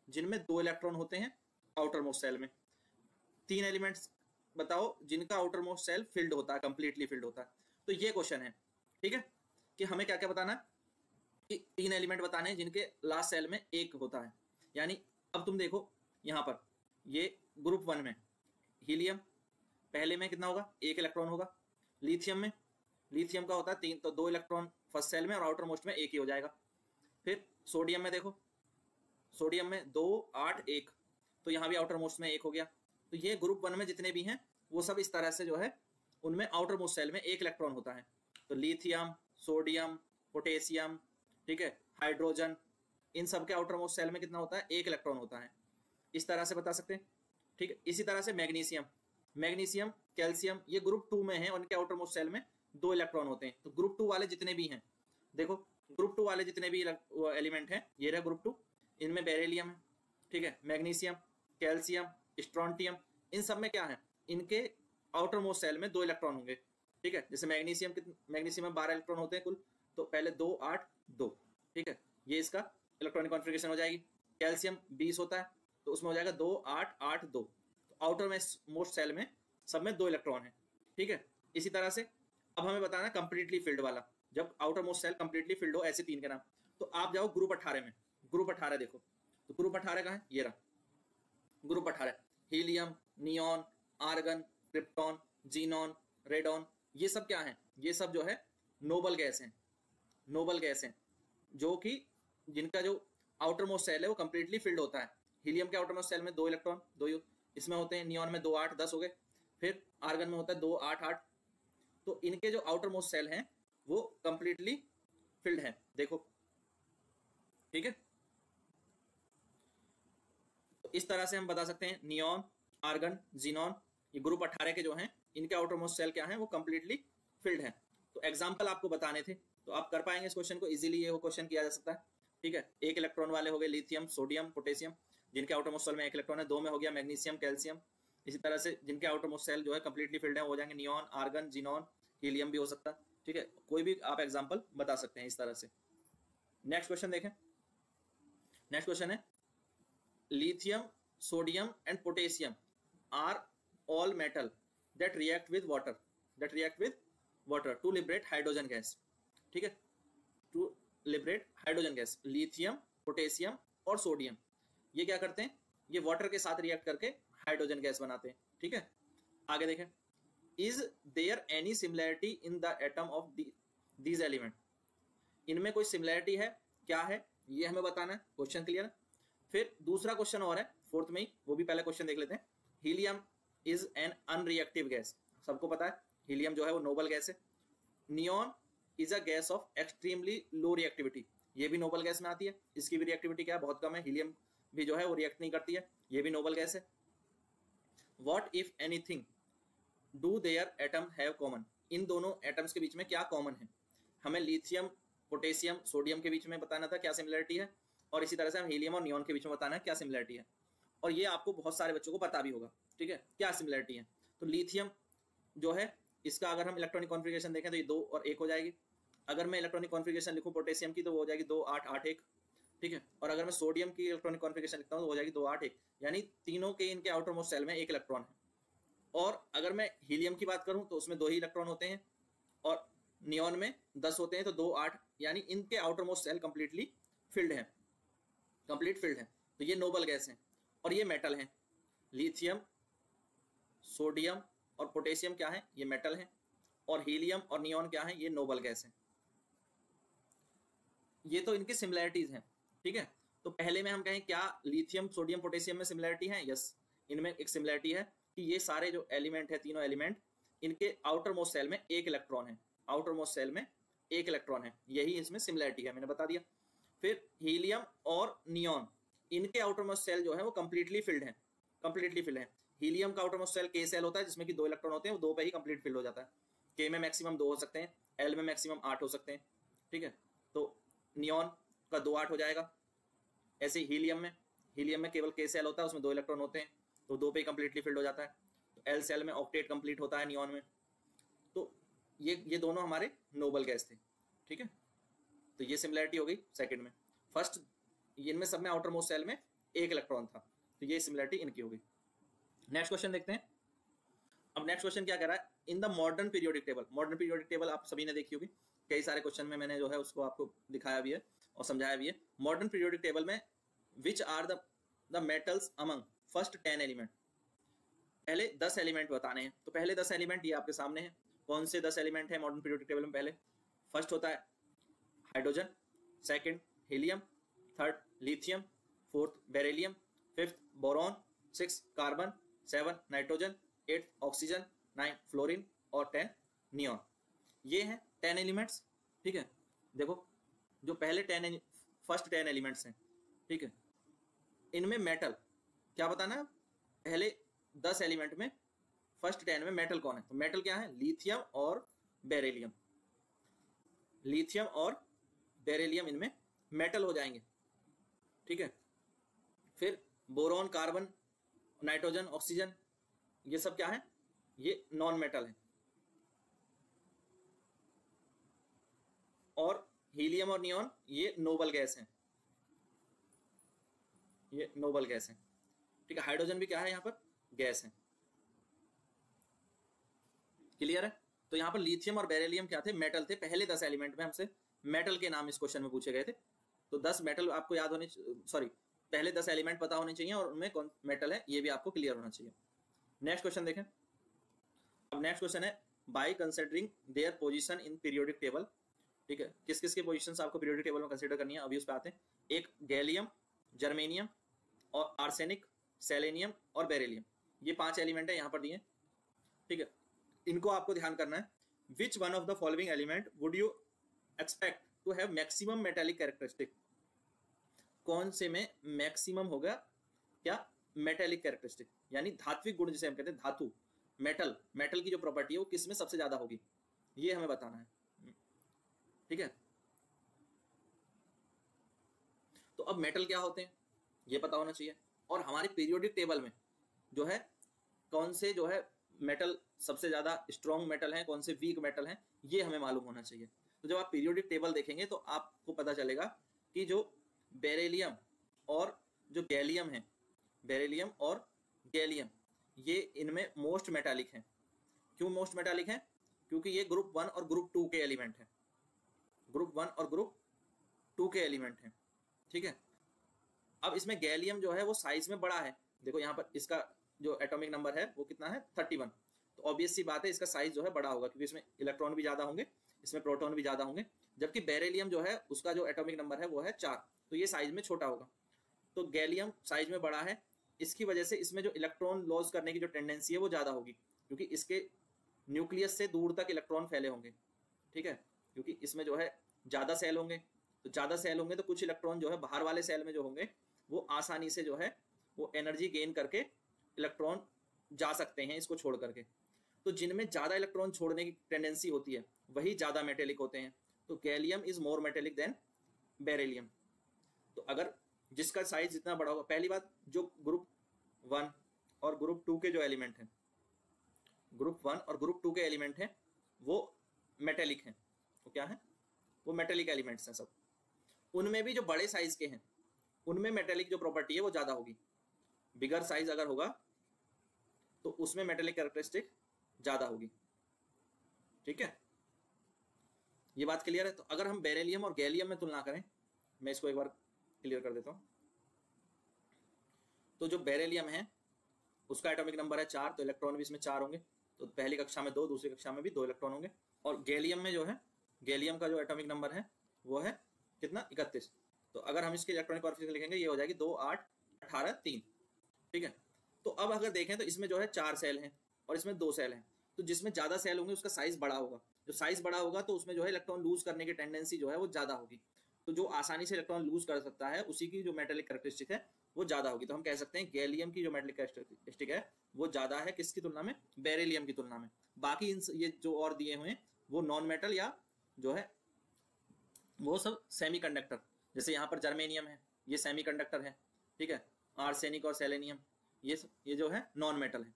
जिनमें दो इलेक्ट्रॉन होते हैं आउटर मोस्ट सेल में। तीन एलिमेंट्स बताओ, जिनका आउटर मोस्ट सेल फिल्ड होता है कंप्लीटली फिल्ड होता है। तो ये क्वेश्चन है, ठीक है? कि हमें क्या क्या बताना है? कि तीन एलिमेंट बताने हैं जिनके लास्ट सेल में एक होता है। यानी अब तुम देखो यहाँ पर। ये ग्रुप वन में, हीलियम, पहले में कितना होगा? एक इलेक्ट्रॉन होगा। लिथियम में, लिथियम का होता है तीन तो दो इलेक्ट्रॉन फ़र्स्ट सेल में और आउटर मोस्ट में एक ही हो जाएगा। फिर सोडियम में देखो, सोडियम में दो, आठ, एक तो यहाँ भी आउटर मोस्ट में एक हो गया। तो ये ग्रुप वन में जितने भी हैं, वो सब इस तरह से जो है, उनमें आउटर मोस्ट सेल में एक इलेक्ट्रॉन होता है। तो लिथियम, सोडियम, पोटेशियम, ठीक है, हाइड्रोजन, इन सब के आउटर मोस्ट सेल में कितना होता है? एक इलेक्ट्रॉन होता है। इस तरह से बता सकते हैं? ठीक है, इसी तरह से मैग्नीशियम। मैग्नीशियम, कैल्शियम, ये ग्रुप टू में है, उनके आउटर मोस्ट सेल में दो इलेक्ट्रॉन होते हैं। तो ग्रुप टू वाले जितने भी हैं, देखो, ग्रुप टू वाले जितने भी एलिमेंट हैं, ये रहा ग्रुप टू, इनमें बेरेलियम है, ठीक है, मैग्नीशियम, कैल्शियम स्ट्रॉन्टियम इन सब में क्या है? इनके आउटर मोस्ट सेल में दो इलेक्ट्रॉन होंगे, ठीक है, जैसे मैग्नीशियम मैग्नीशियम में बारह इलेक्ट्रॉन होते हैं कुल तो पहले दो, आठ, दो, ठीक है, ये इसका इलेक्ट्रॉनिक कॉन्फ़िगरेशन हो जाएगी। कैल्शियम बीस होता है तो उसमें हो जाएगा दो, आठ आठ, दो। तो आउटर में मोस्ट सेल में सब में दो इलेक्ट्रॉन है। ठीक है? इसी तरह से अब हमें बताना कंप्लीटली फिल्ड वाला। जब outer most shell completely filled हो, ऐसे तीन के नाम। तो आप जाओ ग्रुप अठारह में। ग्रुप अठारह देखो। तो ग्रुप अठारह का है? ये रहा। ग्रुप अठारह। Helium neon argon krypton xenon radon ये सब क्या है? ये सब जो है नोबल गैस है। नोबल गैस है। जो कि जिनका जो आउटर मोस्ट सेल है, वो कंप्लीटली फिल्ड होता है। हीलियम के आउटरमोस्ट सेल में दो इलेक्ट्रॉन दो यू इसमें होते हैं नियॉन में दो आठ, दस हो गए। फिर आर्गन में होता है दो आठ आठ। तो इनके जो आउटर मोस्ट सेल हैं, वो कंप्लीटली फिल्ड है। देखो। ठीक है? तो इस तरह से हम बता सकते हैं नियॉन आर्गन जीनॉन ये ग्रुप अठारह के जो हैं, इनके आउटर मोस्ट सेल क्या है, वो कंप्लीटली फिल्ड है। तो एग्ज़ाम्पल आपको बताने थे। तो आप कर पाएँगे इस क्वेश्चन को इजीली ये क्वेश्चन किया जा सकता है। ठीक है? एक इलेक्ट्रॉन वाले हो गए लिथियम सोडियम पोटेशियम जिनके आउटर मोस्ट सेल में एक इलेक्ट्रॉन है, दो में हो गया मैग्नीशियम कैल्शियम इसी तरह से जिनके आउटर मोस्ट सेल जो है कंप्लीटली फिल्ड है हो जाएँगे नियॉन आर्गन जिनॉन हीलियम भी हो सकता। है ठीक है? कोई भी आप एग्ज़ाम्पल बता सकते हैं इस तरह से। नेक्स्ट क्वेश्चन देखें। नेक्स्ट क्वेश्चन है lithium sodium and potassium are all metal that react with water that react with water to liberate hydrogen gas ठीक है? To liberate hydrogen gas lithium potassium और सोडियम ये क्या करते हैं? ये वाटर के साथ रिएक्ट करके हाइड्रोजन गैस बनाते हैं, ठीक है? आगे देखें। Is there any similarity in the atom of these element इनमें कोई सिमिलैरिटी है? क्या है? ये हमें बताना है। क्वेश्चन क्लियर फिर दूसरा क्वेश्चन और है फोर्थ में ही, वो भी पहले क्वेश्चन देख लेते हैं। Helium is an unreactive gas सबको पता है? हीलियम जो है वो नोबल गैस है। Neon is a gas of extremely low reactivity ये भी नोबल गैस में आती है। इसकी भी रिएक्टिविटी क्या है? बहुत कम है। हीलियम भी जो है वो रिएक्ट नहीं करती है। ये भी नोबल गैस है। What if anything do their atom have common in दोनों एटम्स के बीच में क्या कॉमन है? हमें लिथियम पोटेशियम सोडियम के बीच में बताना था क्या सिमिलरिटी है। और इसी तरह से हम हीलियम और नियॉन के बीच में बताना है क्या सिमिलरिटी है। और ये आपको बहुत सारे बच्चों को पता भी होगा, ठीक है? क्या सिमिलरिटी है? तो लिथियम जो है, इसका अगर हम इलेक्ट्रॉनिक कॉन्फ़िगरेशन देखें तो ये दो और एक हो जाएगी। अगर मैं इलेक्ट्रॉनिक कॉन्फ़िगरेशन लिखूँ पोटेशियम की तो वो हो जाएगी दो, आठ आठ, एक। ठीक है? और अगर मैं सोडियम की इलेक्ट्रॉनिक कॉन्फ़िगरेशन लिखता हूँ तो हो जाएगी दो आठ एक। यानी तीनों के इनके आउटर मोस्ट सेल में एक इलेक्ट्रॉन है। और अगर मैं हीलियम की बात करूँ तो उसमें दो ही इलेक्ट्रॉन होते हैं, और नियॉन में दस होते हैं तो दो आठ। यानी इनके outer most shell completely filled है। कंप्लीट फिल्ड है। तो ये नोबल गैस है, और ये मेटल है। लिथियम सोडियम और पोटेशियम क्या है? ये मेटल है। और हीलियम और नियॉन क्या है? ये नोबल गैस है। ये तो इनकी सिमिलैरिटीज हैं। ठीक है? तो पहले में हम कहें क्या लिथियम सोडियम पोटेशियम में सिमिलैरिटी है? यस इनमें एक सिमिलैरिटी है कि ये सारे जो एलिमेंट है, तीनों एलिमेंट इनके आउटर मोस्ट सेल में एक इलेक्ट्रॉन है। आउटर मोस्ट सेल में एक इलेक्ट्रॉन है। यही इसमें सिमिलैरिटी है, मैंने बता दिया। फिर हीलियम और नियॉन इनके आउटर मोस्ट सेल जो है, वो कंप्लीटली फिल्ड है। कंप्लीटली फिल्ड है। हीलियम का आउटर मोस्ट सेल के सेल होता है, जिसमें कि दो इलेक्ट्रॉन होते हैं, वो दो पे ही कंप्लीट फिल्ड हो जाता है। के में मैक्सिमम दो हो सकते हैं एल में मैक्सिमम आठ हो सकते हैं। ठीक है? तो नियॉन का दो आठ हो जाएगा। ऐसे हीलियम में। हीलियम में केवल के सेल होता है, उसमें दो इलेक्ट्रॉन होते हैं तो दो पे कंप्लीटली फिल्ड हो जाता है। तो एल सेल में ऑक्टेट कंप्लीट होता है नियॉन में। तो ये ये दोनों हमारे नोबल गैस थे, ठीक है? तो ये सिमिलैरिटी हो गई सेकंड में। फ़र्स्ट इनमें सब में आउटर मोस्ट सेल में एक इलेक्ट्रॉन था तो ये सिमिलैरिटी इनकी हो गई। नेक्स्ट क्वेश्चन देखते हैं। अब नेक्स्ट क्वेश्चन क्या कह रहा है? In the modern periodic table modern periodic table आप सभी ने देखी होगी। कई सारे क्वेश्चन में मैंने जो है उसको आपको दिखाया भी है। और समझाया भी है। मॉडर्न पीरियोडिक टेबल में which are the the metals among first ten element पहले दस एलिमेंट बताने हैं। तो पहले दस एलिमेंट ये आपके सामने है। कौन से दस एलिमेंट है मॉडर्न पीरियोडिक टेबल में पहले? फ़र्स्ट होता है hydrogen second helium third lithium fourth beryllium fifth boron six carbon seven nitrogen eight oxygen nine fluorine और टेन नियॉन ये हैं टेन एलिमेंट्स ठीक है? देखो जो पहले टेन फ़र्स्ट टेन एलिमेंट्स हैं, ठीक है? इनमें मेटल क्या बताना पहले दस एलिमेंट में फ़र्स्ट टेन में मेटल कौन है? तो मेटल क्या है? लिथियम और बेरेलियम लिथियम और बेरेलियम इनमें मेटल हो जाएँगे, ठीक है? फिर बोरोन कार्बन नाइट्रोजन ऑक्सीजन ये सब क्या है? ये नॉन मेटल है। और हीलियम और नियॉन, ये नोबल गैस है। ये नोबल गैस है। ठीक है, हाइड्रोजन भी क्या है यहाँ पर? गैस है। क्लियर है? तो यहाँ पर लिथियम और बेरेलियम क्या थे? मेटल थे, पहले दस एलिमेंट में हमसे। मेटल के नाम इस क्वेश्चन में पूछे गए थे। तो दस मेटल आपको याद होने सॉरी पहले दस एलिमेंट पता होने चाहिए और उनमें कौन मेटल है, ये भी आपको क्लियर होना चाहिए। नेक्स्ट क्वेश्चन देखें। अब नेक्स्ट क्वेश्चन है by considering their position in periodic table. ठीक है? किस किस के पोजिशन आपको पीरियोडिक टेबल में कंसिडर करनी है? अभी उस पर आते हैं। एक गैलियम जर्मेनियम और आर्सेनिक सेलेनियम और बेरेलियम ये पाँच एलिमेंट है यहाँ पर दिए। ठीक है? इनको आपको ध्यान करना है। Which one of the following element would you expect to have maximum metallic characteristic कौन से में मैक्सिमम होगा? क्या? मेटेलिक कैरेक्टरिस्टिक यानी धात्विक गुण जिसे हम कहते हैं, धातु। मेटल मेटल की जो प्रॉपर्टी है, वो किसमें सबसे ज़्यादा होगी? ये हमें बताना है। ठीक है? तो अब मेटल क्या होते हैं? ये पता होना चाहिए। और हमारे पीरियोडिक टेबल में जो है, कौन से जो है मेटल सबसे ज़्यादा स्ट्रॉन्ग मेटल है, कौन से वीक मेटल है, ये हमें मालूम होना चाहिए। तो जब आप पीरियोडिक टेबल देखेंगे तो आपको पता चलेगा कि जो बेरेलियम और जो गैलियम है बेरेलियम और गैलियम ये इनमें मोस्ट मेटालिक है। क्यों मोस्ट मेटालिक है? क्योंकि ये ग्रुप वन और ग्रुप टू के एलिमेंट है। ग्रुप वन और ग्रुप टू के एलिमेंट है, ठीक है? अब इसमें गैलियम जो है वो साइज़ में बड़ा है। देखो यहाँ पर इसका जो एटॉमिक नंबर है, वो कितना है? थर्टी वन तो ऑब्वियस सी बात है, इसका साइज़ जो है बड़ा होगा, क्योंकि इसमें इलेक्ट्रॉन भी ज़्यादा होंगे, इसमें प्रोटॉन भी ज़्यादा होंगे, जबकि बेरेलियम जो है, उसका जो एटॉमिक नंबर है, वो है चार। तो ये साइज़ में छोटा होगा। तो गैलियम साइज़ में बड़ा है, इसकी वजह से इसमें जो इलेक्ट्रॉन लॉस करने की जो टेंडेंसी है, वो ज़्यादा होगी, क्योंकि इसके न्यूक्लियस से दूर तक इलेक्ट्रॉन फैले होंगे, ठीक है? क्योंकि इसमें जो है ज़्यादा सेल होंगे। तो ज़्यादा सेल होंगे तो कुछ इलेक्ट्रॉन जो है बाहर वाले सेल में जो होंगे, वो आसानी से जो है वो एनर्जी गेन करके इलेक्ट्रॉन जा सकते हैं इसको छोड़ करके। तो जिनमें ज़्यादा इलेक्ट्रॉन छोड़ने की टेंडेंसी होती है, वही ज़्यादा मेटेलिक होते हैं। तो gallium is more metallic than beryllium तो अगर जिसका साइज़ जितना बड़ा होगा, पहली बात, जो ग्रुप वन और ग्रुप टू के जो एलिमेंट हैं ग्रुप वन और ग्रुप टू के एलिमेंट हैं, वो मेटेलिक हैं। वो क्या है? वो मेटेलिक एलिमेंट्स हैं सब। उनमें भी जो बड़े साइज़ के हैं, उनमें मेटेलिक जो प्रॉपर्टी है वो ज़्यादा होगी। बिगर साइज़ अगर होगा तो उसमें मेटेलिक कैरेक्टरिस्टिक ज़्यादा होगी। ठीक है? ये बात क्लियर है? तो अगर हम बेरेलियम और गैलियम में तुलना करें, मैं इसको एक बार क्लियर कर देता हूँ। तो जो बेरेलियम है, उसका एटॉमिक नंबर है चार तो इलेक्ट्रॉन भी इसमें चार होंगे। तो पहली कक्षा में दो, दूसरी कक्षा में भी दो इलेक्ट्रॉन होंगे। और गैलियम में जो है गैलियम का जो एटॉमिक नंबर है, वो है कितना? इकतीस। तो अगर हम इसके इलेक्ट्रॉनिक कॉर्फिशिएंट लिखेंगे, ये हो जाएगी दो, आठ, अठारह, तीन। ठीक है? तो अब अगर देखें तो इसमें जो है चार सेल हैं और इसमें दो सेल हैं। तो जिसमें ज़्यादा सेल होंगे, उसका साइज़ बड़ा होगा। जो साइज़ बड़ा होगा तो उसमें जो है इलेक्ट्रॉन लूज करने की टेंडेंसी जो है, वो ज़्यादा होगी। तो जो आसानी से इलेक्ट्रॉन लूज कर सकता है, उसी की जो मेटेलिक कैरेक्टरिस्टिक है, वो ज़्यादा होगी। तो हम कह सकते हैं गैलियम की जो मेटेलिक कैरेक्टरिस्टिक है, वो ज़्यादा है किसकी तुलना में? बेरेलियम की तुलना में। बाकी इन ये जो और दिए हुए वो नॉन मेटल या जो है, वो सब सेमी जैसे यहाँ पर जर्मेनियम है, ये सेमी है, ठीक है? आर्सेनिक और सेलेनियम ये ये जो है नॉन मेटल है।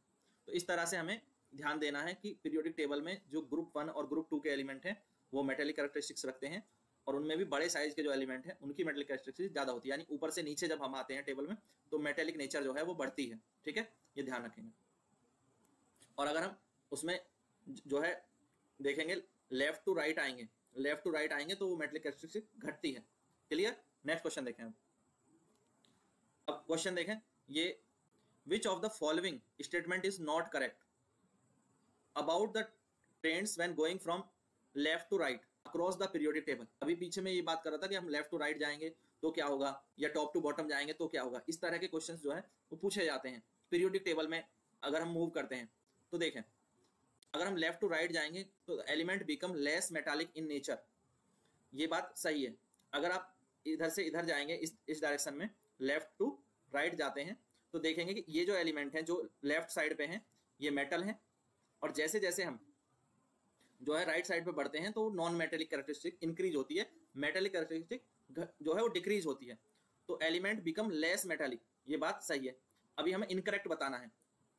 तो इस तरह से हमें ध्यान देना है कि पीरियोडिक टेबल में जो ग्रुप वन और ग्रुप टू के एलिमेंट हैं, वो मेटेलिक कैरेक्टरिस्टिक्स रखते हैं और उनमें भी बड़े साइज़ के जो एलिमेंट हैं, उनकी मेटेलिक कैरेक्टरिस्टिक्स ज़्यादा होती है। यानी ऊपर से नीचे जब हम आते हैं टेबल में तो मेटेलिक नेचर जो है, वो बढ़ती है, ठीक है? ये ध्यान रखेंगे। और अगर हम उसमें जो है, देखेंगे लेफ़्ट टू राइट आएँगे। लेफ़्ट टू राइट आएँगे तो वो मेटेलिक कैरेक्टरिस्टिक घटती है। क्लियर? नेक्स्ट क्वेश्चन देखें अब क्वेश्चन देखें। ये which of the following statement is not correct about the trends when going from left to right across the periodic table अभी पीछे में ये बात कर रहा था कि हम लेफ़्ट टू राइट जाएँगे तो क्या होगा? या टॉप टू बॉटम जाएँगे तो क्या होगा? इस तरह के क्वेश्चन जो है, वो पूछे जाते हैं। पीरियोडिक टेबल में अगर हम मूव करते हैं तो देखें। अगर हम लेफ़्ट टू राइट जाएँगे तो element become less metallic in nature ये बात सही है। अगर आप इधर से इधर जाएँगे, इस इस डायरेक्शन में लेफ़्ट टू राइट जाते हैं तो देखेंगे कि ये जो एलिमेंट हैं, जो लेफ़्ट साइड पे हैं, ये मेटल हैं। और जैसे जैसे हम जो है राइट साइड पे बढ़ते हैं तो नॉन मेटेलिक कैरेक्टरिस्टिक इंक्रीज होती है। मेटेलिक कैरेक्टरिस्टिक जो है वो डिक्रीज होती है। तो एलिमेंट बिकम लेस मेटेलिक ये बात सही है। अभी हमें इनकरेक्ट बताना है।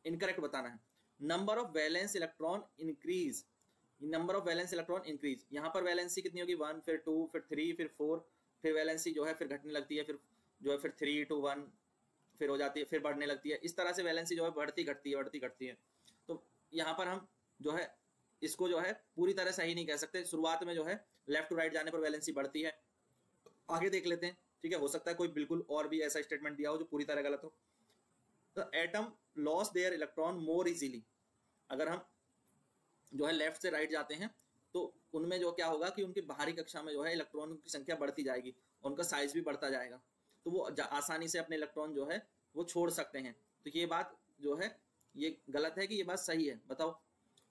इनकरेक्ट बताना है। Number of valence electron increase number of valence electron increase यहाँ पर वैलेंसी कितनी होगी? वन फिर टू फिर थ्री फिर फोर फिर वैलेंसी जो है फिर घटने लगती है, फिर जो है फिर थ्री टू वन फिर हो जाती है, फिर बढ़ने लगती है। इस तरह से वैलेंसी जो है बढ़ती, घटती है, बढ़ती, घटती है। तो यहाँ पर हम जो है इसको जो है पूरी तरह सही नहीं कह सकते। शुरुआत में जो है लेफ़्ट टू राइट जाने पर वैलेंसी बढ़ती है। आगे देख लेते हैं। ठीक है? हो सकता है कोई बिल्कुल और भी ऐसा स्टेटमेंट दिया हो जो पूरी तरह गलत हो। Atom lose their electron more easily अगर हम जो है लेफ़्ट से राइट जाते हैं तो उनमें जो क्या होगा कि उनकी बाहरी कक्षा में जो है इलेक्ट्रॉन की संख्या बढ़ती जाएगी और उनका साइज़ भी बढ़ता जाएगा। तो वो आसानी से अपने इलेक्ट्रॉन जो है, वो छोड़ सकते हैं। तो ये बात जो है, ये गलत है कि ये बात सही है, बताओ।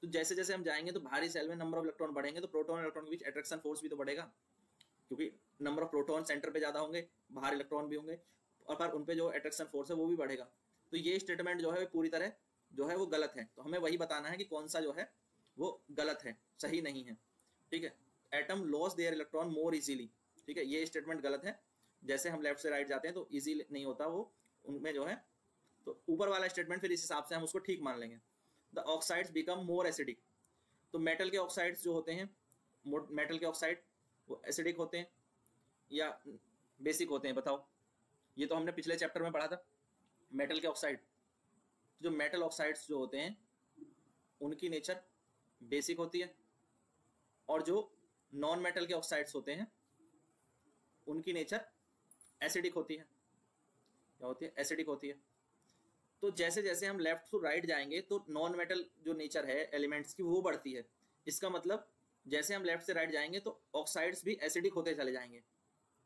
तो जैसे जैसे हम जाएँगे तो भारी सेल में नंबर ऑफ़ इलेक्ट्रॉन बढ़ेंगे तो प्रोटोन इलेक्ट्रॉन के बीच अट्रैक्शन फोर्स भी तो बढ़ेगा। क्योंकि नंबर ऑफ़ प्रोटोन सेंटर पे ज़्यादा होंगे, बाहर इलेक्ट्रॉन भी होंगे, और पर उन पे जो अट्रैक्शन फोर्स है, वो भी बढ़ेगा। तो ये स्टेटमेंट जो है पूरी तरह जो है वो गलत है। तो हमें वही बताना है कि कौन सा जो है वो गलत है, सही नहीं है। ठीक है? Atom lose their electron more easily ठीक है? ये स्टेटमेंट गलत है। जैसे हम लेफ़्ट से राइट जाते हैं तो इजी नहीं होता वो, उनमें जो है तो ऊपर वाला स्टेटमेंट फिर इस हिसाब से हम उसको ठीक मान लेंगे। The oxides become more acidic तो मेटल के ऑक्साइड्स जो होते हैं मेटल के ऑक्साइड वो एसिडिक होते हैं या बेसिक होते हैं, बताओ। ये तो हमने पिछले चैप्टर में पढ़ा था। मेटल के ऑक्साइड जो मेटल ऑक्साइड्स जो होते हैं, उनकी नेचर बेसिक होती है। और जो नॉन मेटल के ऑक्साइड्स होते हैं, उनकी नेचर एसिडिक होती है। क्या होती है? एसिडिक होती है। तो जैसे जैसे हम लेफ़्ट टू राइट जाएँगे तो नॉन मेटल जो नेचर है एलिमेंट्स की, वो बढ़ती है। इसका मतलब जैसे हम लेफ़्ट से राइट जाएँगे तो ऑक्साइड्स भी एसिडिक होते चले जाएँगे।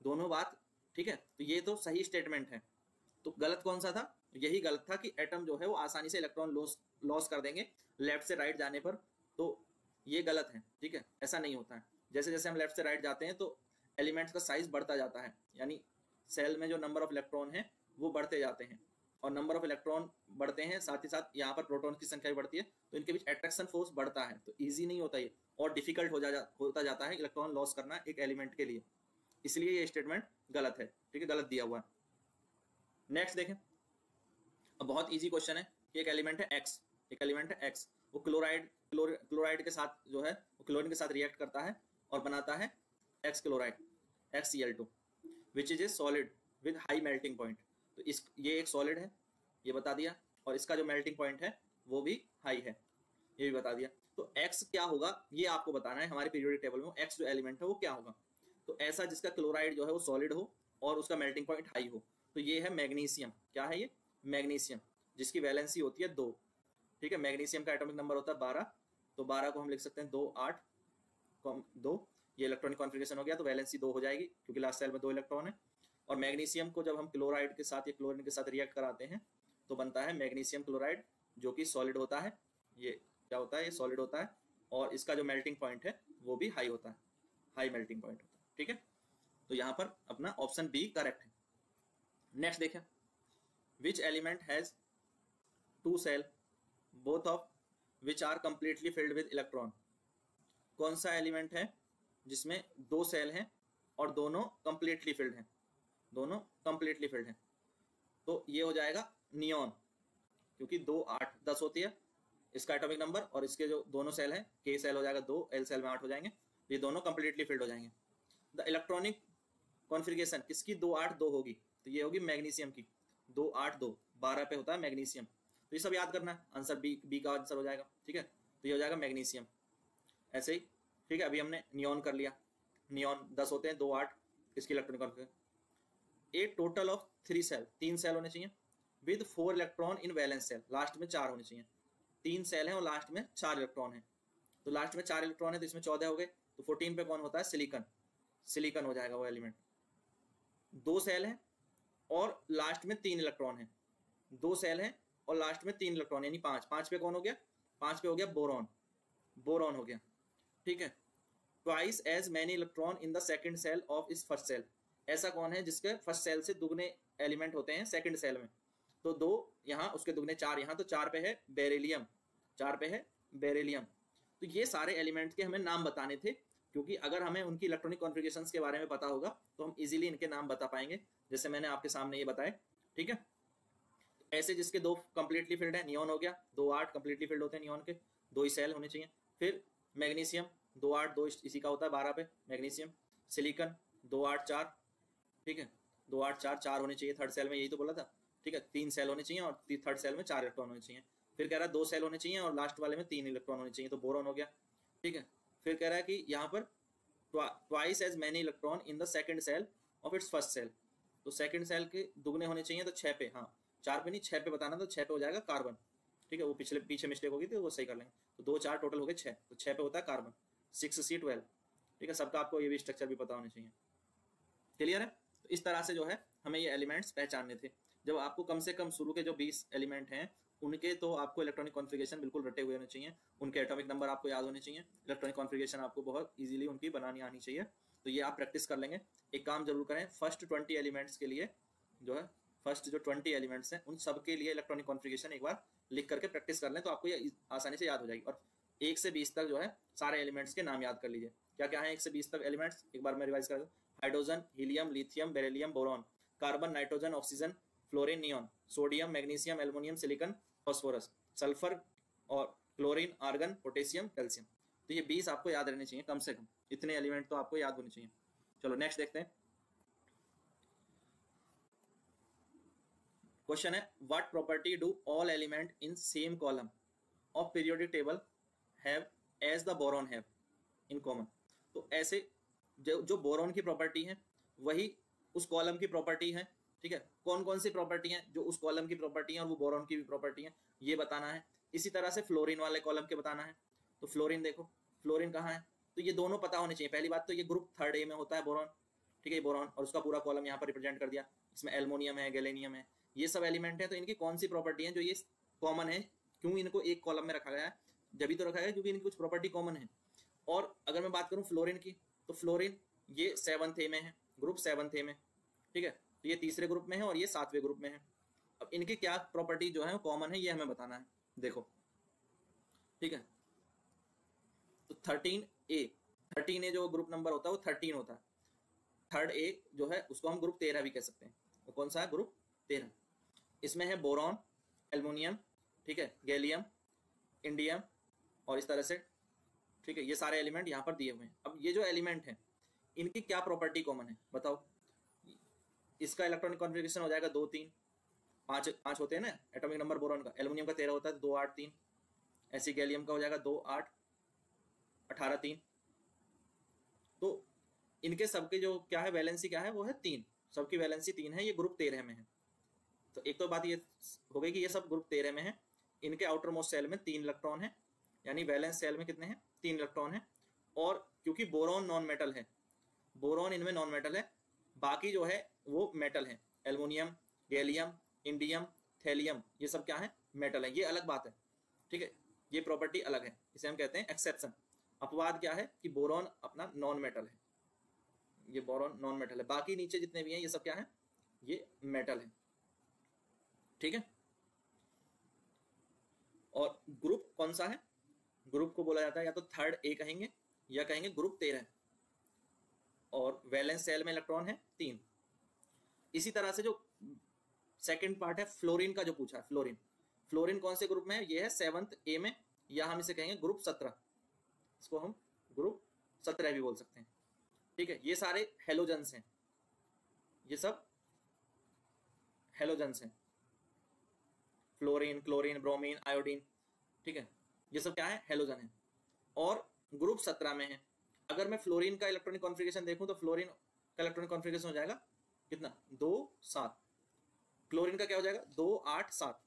दोनों बात, ठीक है? तो ये तो सही स्टेटमेंट है। तो गलत कौन सा था? यही गलत था कि एटम जो है वो आसानी से इलेक्ट्रॉन लॉस लॉस कर देंगे लेफ़्ट से राइट जाने पर। तो ये गलत है, ठीक है? ऐसा नहीं होता है। जैसे जैसे हम लेफ़्ट से राइट जाते हैं तो एलिमेंट्स का साइज़ बढ़ता जाता है। यानी सेल में जो नंबर ऑफ़ इलेक्ट्रॉन है, वो बढ़ते जाते हैं। और नंबर ऑफ़ इलेक्ट्रॉन बढ़ते हैं, साथ ही साथ यहाँ पर प्रोटॉन की संख्या भी बढ़ती है तो इनके बीच अट्रैक्शन फोर्स बढ़ता है। तो ईजी नहीं होता ये। और डिफ़िकल्ट हो जा, होता जाता है इलेक्ट्रॉन लॉस करना एक एलिमेंट के लिए। इसलिए ये स्टेटमेंट गलत है, ठीक है? गलत दिया हुआ है। नेक्स्ट देखें। अब बहुत ईजी क्वेश्चन है। कि एक एलिमेंट है एक्स एक एलिमेंट है एक्स वो क्लोराइड क्लोराइड के साथ जो है, वो क्लोरीन के साथ रिएक्ट करता है और बनाता है X chloride X C L two which is a solid with high melting point तो इस, ये एक सॉलिड है, ये बता दिया। और इसका जो मेल्टिंग पॉइंट है, वो भी हाई है। ये भी बता दिया। तो एक्स क्या होगा, ये आपको बताना है हमारे पीरियोडिक टेबल में। एक्स जो एलिमेंट है, वो क्या होगा? तो ऐसा जिसका क्लोराइड जो है, वो सॉलिड हो और उसका मेल्टिंग पॉइंट हाई हो। तो ये है मैग्नीशियम। क्या है ये? मैग्नीशियम, जिसकी वैलेंसी होती है दो। ठीक है, मैग्नीशियम का एटॉमिक नंबर होता है बारह। तो बारह को हम लिख सकते हैं दो, आठ। दो। ये इलेक्ट्रॉनिक कॉन्फ़िगरेशन हो गया तो वैलेंसी दो हो जाएगी, क्योंकि लास्ट सेल में दो इलेक्ट्रॉन है। और मैग्नीशियम को जब हम क्लोराइड के साथ या क्लोरिन के साथ रिएक्ट कराते हैं तो बनता है मैग्नीशियम क्लोराइड जो कि सॉलिड होता है। ये क्या होता है? ये सॉलिड होता है। और इसका जो मेल्टिंग पॉइंट है, वो भी हाई होता है। हाई मेल्टिंग पॉइंट होता है। ठीक है? तो यहाँ पर अपना ऑप्शन बी करेक्ट है। नेक्स्ट देखें। Which element has two shell both of which are completely filled with electron कौन सा एलिमेंट है जिसमें दो सेल हैं और दोनों कंप्लीटली फिल्ड हैं? दोनों कंप्लीटली फिल्ड हैं। तो ये हो जाएगा नियॉन क्योंकि दो आठ दस होती है। इसका एटॉमिक नंबर और इसके जो दोनों सेल हैं के सेल हो जाएगा, दो एल सेल में आठ हो जाएँगे। ये दोनों कंप्लीटली फिल्ड हो जाएँगे। द इलेक्ट्रॉनिक कॉन्फ़िगरेशन किसकी दो आठ दो होगी? तो ये होगी मैग्नीशियम की। दो आठ दो, बारह पे होता है मैग्नीशियम। तो ये सब याद करना है आंसर बी बी का आंसर हो जाएगा, ठीक है? तो ये हो जाएगा मैग्नीशियम। ऐसे ही, ठीक है? अभी हमने नियॉन कर लिया। नियॉन दस होते हैं, दो आठ, इसकी electronic configuration a total of three shell तीन सेल होने चाहिए। With four electron in valence shell last में चार होने चाहिए। तीन सेल हैं और लास्ट में चार इलेक्ट्रॉन है। तो लास्ट में चार इलेक्ट्रॉन है तो इसमें चौदह हो गए। तो फोर्टीन पे कौन होता है? सिलिकन सिलिकन हो जाएगा वो एलिमेंट दो सेल है और लास्ट में तीन इलेक्ट्रॉन है। दो सेल है और लास्ट में तीन इलेक्ट्रॉन यानी पाँच। पाँच पे कौन हो गया? पाँच पे हो गया बोरॉन बोरॉन हो गया। ठीक है? Twice as many electron in the second shell of its first shell ऐसा कौन है जिसके फ़र्स्ट सेल से दुगने एलिमेंट होते हैं सेकंड सेल में? तो दो यहाँ, उसके दुगने चार यहाँ तो चार पे है बेरेलियम चार पे है बेरेलियम तो ये सारे एलिमेंट के हमें नाम बताने थे, क्योंकि अगर हमें उनकी इलेक्ट्रॉनिक कॉन्फ़िगरेशन के बारे में पता होगा तो हम इजीली इनके नाम बता पाएँगे। जैसे मैंने आपके सामने ये बताए ठीक है? ऐसे जिसके दो कंप्लीटली फिल्ड है नियॉन हो गया, दो आठ कंप्लीटली फिल्ड होते हैं नियॉन के, दो ही सेल होने चाहिए। फिर मैग्नीशियम दो आठ, दो इसी का होता है बारह पे मैग्नीशियम सिलिकन दो आठ, चार, ठीक है? दो आठ, चार चार होने चाहिए थर्ड सेल में यही तो बोला था, ठीक है? तीन सेल होने चाहिए और थर्ड सेल में चार इलेक्ट्रॉन होने चाहिए। फिर कह रहा है दो सेल होने चाहिए और लास्ट वाले में तीन इलेक्ट्रॉन होने चाहिए तो बोरॉन हो गया, ठीक है? फिर कह रहा है कि यहाँ पर twice as many electron in the second cell of its first cell तो सेकेंड सेल के दुगने होने चाहिए तो छः पे हाँ। चार पे नहीं छः पे बताना तो छः पे हो जाएगा कार्बन ठीक है, वो पिछले, पीछे मिस्टेक होगी तो वो सही कर लेंगे। तो दो, चार टोटल हो गए छः तो छः पे होता है कार्बन सिक्स सी ट्वेल्व ठीक है, सबका आपको ये भी स्ट्रक्चर भी पता होना चाहिए। क्लियर है? तो इस तरह से जो है, हमें ये एलिमेंट्स पहचानने थे। जब आपको कम से कम शुरू के जो बीस एलिमेंट हैं, उनके तो आपको इलेक्ट्रॉनिक कॉन्फ़िगरेशन बिल्कुल रटे हुए होने चाहिए। उनके एटॉमिक नंबर आपको याद होने चाहिए। इलेक्ट्रॉनिक कॉन्फ़िगरेशन आपको बहुत इजीली उनकी बनानी आनी चाहिए। तो ये आप प्रैक्टिस कर लेंगे। एक काम ज़रूर करें फ़र्स्ट ट्वेंटी एलिमेंट्स के लिए जो है फ़र्स्ट जो ट्वेंटी एलिमेंट्स हैं, उन सब के लिए इलेक्ट्रॉनिक कॉन्फ़िगरेशन एक बार लिख करके प्रैक्टिस कर लें तो आपको ये आसानी से याद हो जाएगी। और एक से बीस तक जो है, सारे एलिमेंट्स के नाम याद कर लीजिए। क्या क्या है एक से बीस तक एलिमेंट्स एक बार मैं रिवाइज कर hydrogen helium lithium beryllium boron carbon nitrogen oxygen fluorine neon sodium magnesium aluminium silicon phosphorus sulphur और क्लोरीन आर्गन पोटेशियम कैल्शियम तो ये बीस आपको याद रहने चाहिए, कम से कम। इतने एलिमेंट तो आपको याद होने चाहिए। चलो नेक्स्ट देखते हैं। क्वेश्चन है what property do all element in same column of periodic table have as the boron have in common तो ऐसे जो जो बोरॉन की प्रॉपर्टी है, वही उस कॉलम की प्रॉपर्टी है, ठीक है? कौन कौन सी प्रॉपर्टी है जो उस कॉलम की प्रॉपर्टी है और वो बोरॉन की भी प्रॉपर्टी है, ये बताना है। इसी तरह से फ्लोरिन वाले कॉलम के बताना है। तो फ्लोरिन देखो फ्लोरिन कहाँ है? तो ये दोनों पता होने चाहिए। पहली बात तो ये ग्रुप थर्ड ए में होता है बोरॉन। ठीक है बोरॉन और उसका पूरा कॉलम यहाँ पर रिप्रेजेंट कर दिया। इसमें एल्मोनियम है, गैलेनियम है, ये सब एलिमेंट है। तो इनकी कौन सी प्रॉपर्टी है जो ये कॉमन है? क्यों इनको एक कॉलम में रखा गया है? जब तो रखा गया क्योंकि इनकी कुछ प्रॉपर्टी कॉमन है। और अगर मैं बात करूँ फ्लोरिन की तो फ्लोरिन ये सेवंथ ए में है, ग्रुप सेवंथ ए में। ठीक है तो ये तीसरे ग्रुप में है और ये सातवें ग्रुप में है। अब इनकी क्या प्रॉपर्टी जो है कॉमन है, ये हमें बताना है। देखो। ठीक है तो थर्टीन ए थर्टीन ए जो ग्रुप नंबर होता है, वो थर्टीन होता है। थर्ड ए जो है, उसको हम ग्रुप तेरह भी कह सकते हैं। वो कौन सा है? ग्रुप तेरह। इसमें है बोरॉन एल्मोनियम ठीक है गैलियम इंडियम और इस तरह से, ठीक है, ये सारे एलिमेंट यहाँ पर दिए हुए हैं। अब ये जो एलिमेंट है, इनकी क्या प्रॉपर्टी कॉमन है? बताओ। इसका इलेक्ट्रॉनिक कॉन्फ़िगरेशन हो जाएगा दो तीन। पाँच पाँच होते हैं ना एटॉमिक नंबर बोरॉन का। एल्यूमिनियम का तेरह होता है, दो आठ तीन। ऐसी गैलियम का हो जाएगा दो आठ। अठारह, तीन। तो इनके सबके जो क्या है वैलेंसी क्या है, वो है तीन। सबकी वैलेंसी तीन है, ये ग्रुप तेरह में है। तो एक तो बात ये हो गई कि ये सब ग्रुप तेरह में है। इनके आउटर मोस्ट सेल में तीन इलेक्ट्रॉन है, यानी वैलेंस सेल में कितने हैं, तीन इलेक्ट्रॉन है। और क्योंकि बोरॉन नॉन मेटल है बोरॉन इनमें नॉन मेटल है, बाकी जो है, वो मेटल है। एल्मोनियम गैलियम इंडियम थैलियम ये सब क्या है मेटल है। ये अलग बात है, ठीक है? ये प्रॉपर्टी अलग है, इसे हम कहते हैं एक्सेप्शन अपवाद क्या है कि बोरॉन अपना नॉन मेटल है। ये बोरॉन नॉन मेटल है। बाकी नीचे जितने भी हैं, ये सब क्या है? ये मेटल है। ठीक है? और ग्रुप कौन सा है? ग्रुप को बोला जाता है, या तो थर्ड ए कहेंगे, या कहेंगे ग्रुप तेरह। और वैलेंस सेल में इलेक्ट्रॉन है, तीन। इसी तरह से जो सेकंड पार्ट है फ्लोरिन का जो पूछा है फ्लोरिन फ्लोरिन कौन से ग्रुप में है? ये है सेवंथ ए में, या हम इसे कहेंगे ग्रुप सत्रह। इसको हम ग्रुप सत्रह भी बोल सकते हैं। ठीक है, ये सारे हेलोजेंस हैं। ये सब हेलोजेंस हैं। फ्लोरिन क्लोरीन ब्रोमीन आयोडीन ठीक है? ये सब क्या है? हेलोजन है। और ग्रुप सत्रह में है। अगर मैं फ्लोरीन का इलेक्ट्रॉनिक कॉन्फ़िगरेशन देखूँ तो फ्लोरीन का इलेक्ट्रॉनिक कॉन्फ़िगरेशन हो जाएगा कितना? दो सात। क्लोरीन का क्या हो जाएगा? दो आठ सात।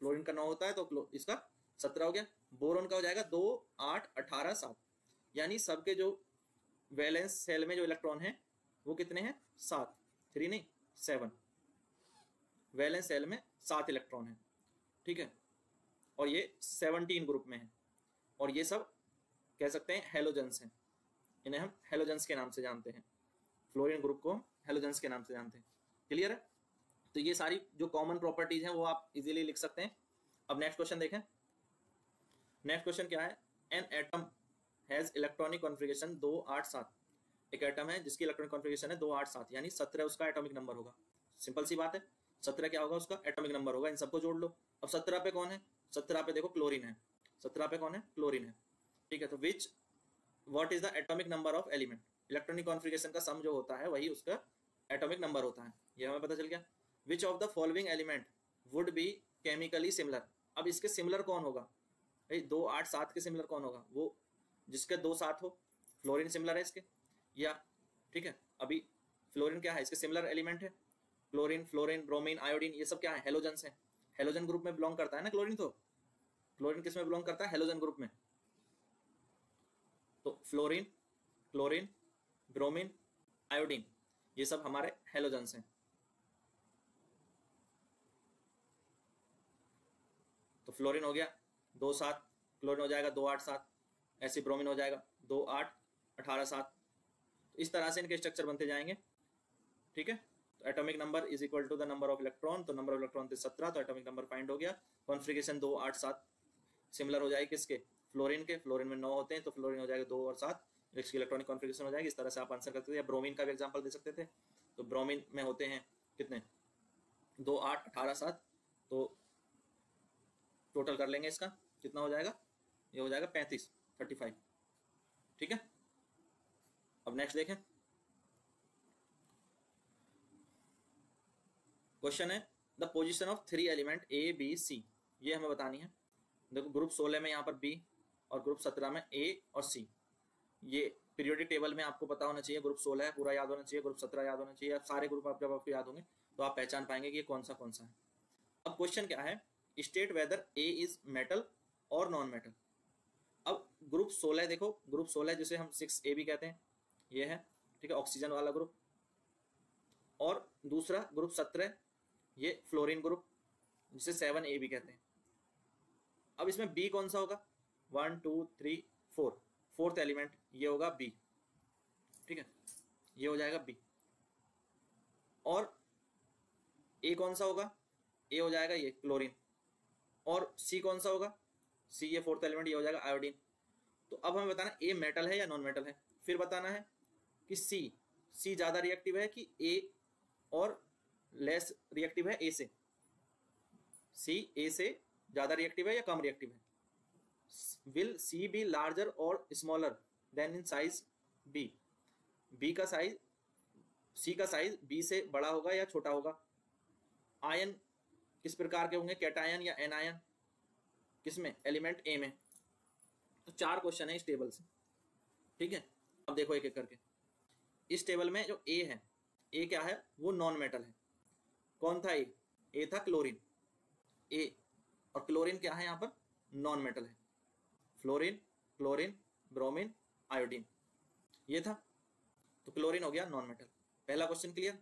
क्लोरीन का नौ होता है तो इसका सत्रह हो गया। बोरोन का हो जाएगा दो, आठ, अठारह, सात। यानी सबके जो वैलेंस सेल में जो इलेक्ट्रॉन है, वो कितने हैं? सात। थ्री नहीं सेवन वैलेंस सेल में सात इलेक्ट्रॉन है। ठीक है? और ये सेवनटीन ग्रुप में है। और ये सब कह सकते हैं हेलोजेंस हैं। इन्हें हम हेलोजेंस के नाम से जानते हैं। फ्लोरिन ग्रुप को हेलोजेंस के नाम से जानते हैं। क्लियर है? तो ये सारी जो कॉमन प्रॉपर्टीज़ हैं, वो आप इजीली लिख सकते हैं। अब नेक्स्ट क्वेश्चन देखें। नेक्स्ट क्वेश्चन क्या है? An atom has electronic configuration दो आठ सात। एक एटम है जिसकी इलेक्ट्रॉनिक कॉन्फ़िगरेशन है दो आठ सात, यानी सत्रह उसका एटॉमिक नंबर होगा। सिंपल सी बात है। सत्रह क्या होगा उसका? एटॉमिक नंबर होगा। इन सबको जोड़ लो। अब सत्रह पे कौन है? सत्रह पे देखो क्लोरीन है। सत्रह पे कौन है? क्लोरीन है। ठीक है तो which what is the atomic number of element electronic configuration का सम जो होता है, वही उसका एटॉमिक नंबर होता है। ये हमें पता चल गया। Which of the following element would be chemically similar अब इसके सिमिलर कौन होगा? भाई, दो आठ सात के सिमिलर कौन होगा? वो जिसके दो साथ हो फ्लोरिन सिमिलर है इसके? या, ठीक है, अभी फ्लोरिन क्या है? इसके सिमिलर एलिमेंट है? क्लोरीन फ्लोरिन ब्रोमीन आयोडीन ये सब क्या है? हेलोजन है। हेलोजन ग्रुप में बिलोंग करता है ना क्लोरीन तो? क्लोरीन किसमें बिलोंग करता है? हेलोजन ग्रुप में। तो फ्लोरीन क्लोरीन ब्रोमीन आयोडीन ये सब हमारे हेलोजन्स हैं। तो फ्लोरीन हो गया। दो सात, क्लोरीन हो जाएगा, दो आठ सात ऐसे ब्रोमीन हो जाएगा, दो आठ, अठारह सात। तो इस तरह से इनके स्ट्रक्चर बनते जाएँगे। ठीक है? तो atomic number is equal to the number of electron तो नंबर ऑफ़ इलेक्ट्रॉन थे सत्रह तो एटॉमिक नंबर फाइंड हो गया। कॉन्फ्रिगेशन दो आठ सात। सिमिलर हो जाएगी किसके? फ्लोरिन के। फ्लोरिन में नौ होते हैं तो फ्लोरिन हो जाएगा दो और सात। इलेक्ट्रॉनिक कॉन्फ़िगरेशन हो जाएगी। इस तरह से आप आंसर करते थे। ब्रोमीन का भी एग्जांपल दे सकते थे। तो ब्रोमिन में होते हैं कितने? दो आठ, अठारह सात। तो टोटल कर लेंगे इसका। कितना हो जाएगा? ये हो जाएगा पैंतीस थर्टी फाइव ठीक है? अब नेक्स्ट देखें। क्वेश्चन है the position of three element A B C ये हमें बतानी है। देखो ग्रुप सोलह में यहाँ पर बी और ग्रुप सत्रह में ए और सी ये पीरियोडिक टेबल में आपको पता होना चाहिए ग्रुप सोलह है, पूरा याद होना चाहिए ग्रुप सत्रह याद होना चाहिए सारे ग्रुप आप जब आपको याद होंगे तो आप पहचान पाएँगे कि ये कौन सा कौन सा है। अब क्वेश्चन क्या है? State whether A is metal और नॉन मेटल अब ग्रुप सोलह देखो ग्रुप सोलह जिसे हम सिक्स ए भी कहते हैं, ये है, ठीक है ऑक्सीजन वाला ग्रुप और दूसरा ग्रुप सत्रह, ये फ्लोरिन ग्रुप जिसे सेवन ए भी कहते हैं। अब इसमें बी कौन सा होगा? One two three four fourth element ये होगा बी ठीक है? ये हो जाएगा बी और ए कौन सा होगा? ए हो जाएगा ये क्लोरीन और सी कौन सा होगा? सी ये फोर्थ एलिमेंट ये हो जाएगा आयोडीन तो अब हमें बताना ए मेटल है या नॉन मेटल है। फिर बताना है कि सी सी ज़्यादा रिएक्टिव है कि ए और लेस रिएक्टिव है ए से। सी ए से ज़्यादा रिएक्टिव है या कम रिएक्टिव है? विल सी बी लार्जर और smaller than in size B B का साइज़ सी का साइज़ बी से बड़ा होगा या छोटा होगा? आयन किस प्रकार के होंगे? कैटायन या एनायन किसमें? एलिमेंट ए में। तो चार क्वेश्चन है इस टेबल से। ठीक है? अब देखो एक एक करके। इस टेबल में जो ए है ए क्या है? वो नॉन मेटल है। कौन था ए ए था क्लोरीन ए और क्लोरीन क्या है यहाँ पर? नॉन मेटल है। फ्लोरीन क्लोरीन ब्रोमीन आयोडीन ये था। तो क्लोरीन हो गया नॉन मेटल पहला क्वेश्चन क्लियर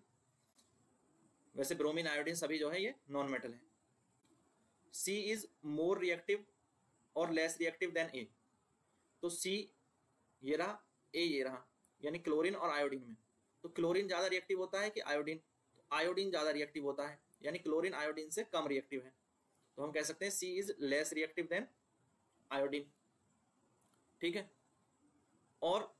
वैसे ब्रोमीन आयोडीन सभी जो है ये नॉन मेटल है। सी इज़ मोर रिएक्टिव और लेस रिएक्टिव देन ए तो सी ये रहा ए ये रहा, यानी क्लोरीन और आयोडीन में। तो क्लोरीन ज़्यादा रिएक्टिव होता है कि आयोडीन तो आयोडीन ज़्यादा रिएक्टिव होता है, यानी क्लोरीन आयोडीन से कम रिएक्टिव है। तो हम कह सकते हैं C is less reactive than iodine ठीक है? और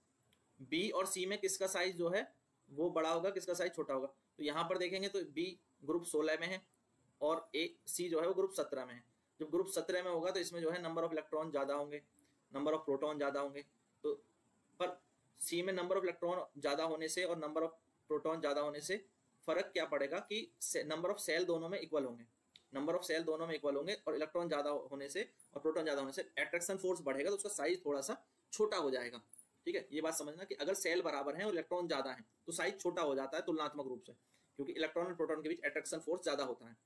बी और सी में किसका साइज़ जो है, वो बड़ा होगा, किसका साइज़ छोटा होगा? तो यहाँ पर देखेंगे तो बी ग्रुप सोलह में है और ए सी जो है वो ग्रुप सत्रह में है। जब ग्रुप सत्रह में होगा तो इसमें जो है नंबर ऑफ़ इलेक्ट्रॉन ज़्यादा होंगे नंबर ऑफ़ प्रोटॉन ज़्यादा होंगे। तो पर सी में नंबर ऑफ़ इलेक्ट्रॉन ज़्यादा होने से और नंबर ऑफ़ प्रोटॉन ज़्यादा होने से फ़र्क क्या पड़ेगा कि नंबर ऑफ़ सेल दोनों में इक्वल होंगे। नंबर ऑफ़ सेल दोनों में इक्वल होंगे और इलेक्ट्रॉन ज़्यादा होने से और प्रोटॉन ज़्यादा होने से अट्रैक्शन फोर्स बढ़ेगा तो उसका साइज़ थोड़ा सा छोटा हो जाएगा। ठीक है? ये बात समझना कि अगर सेल बराबर है और इलेक्ट्रॉन ज़्यादा है तो साइज़ छोटा हो जाता है तुलनात्मक रूप से, क्योंकि इलेक्ट्रॉन और प्रोटॉन के बीच अट्रैक्शन फोर्स ज़्यादा होता है।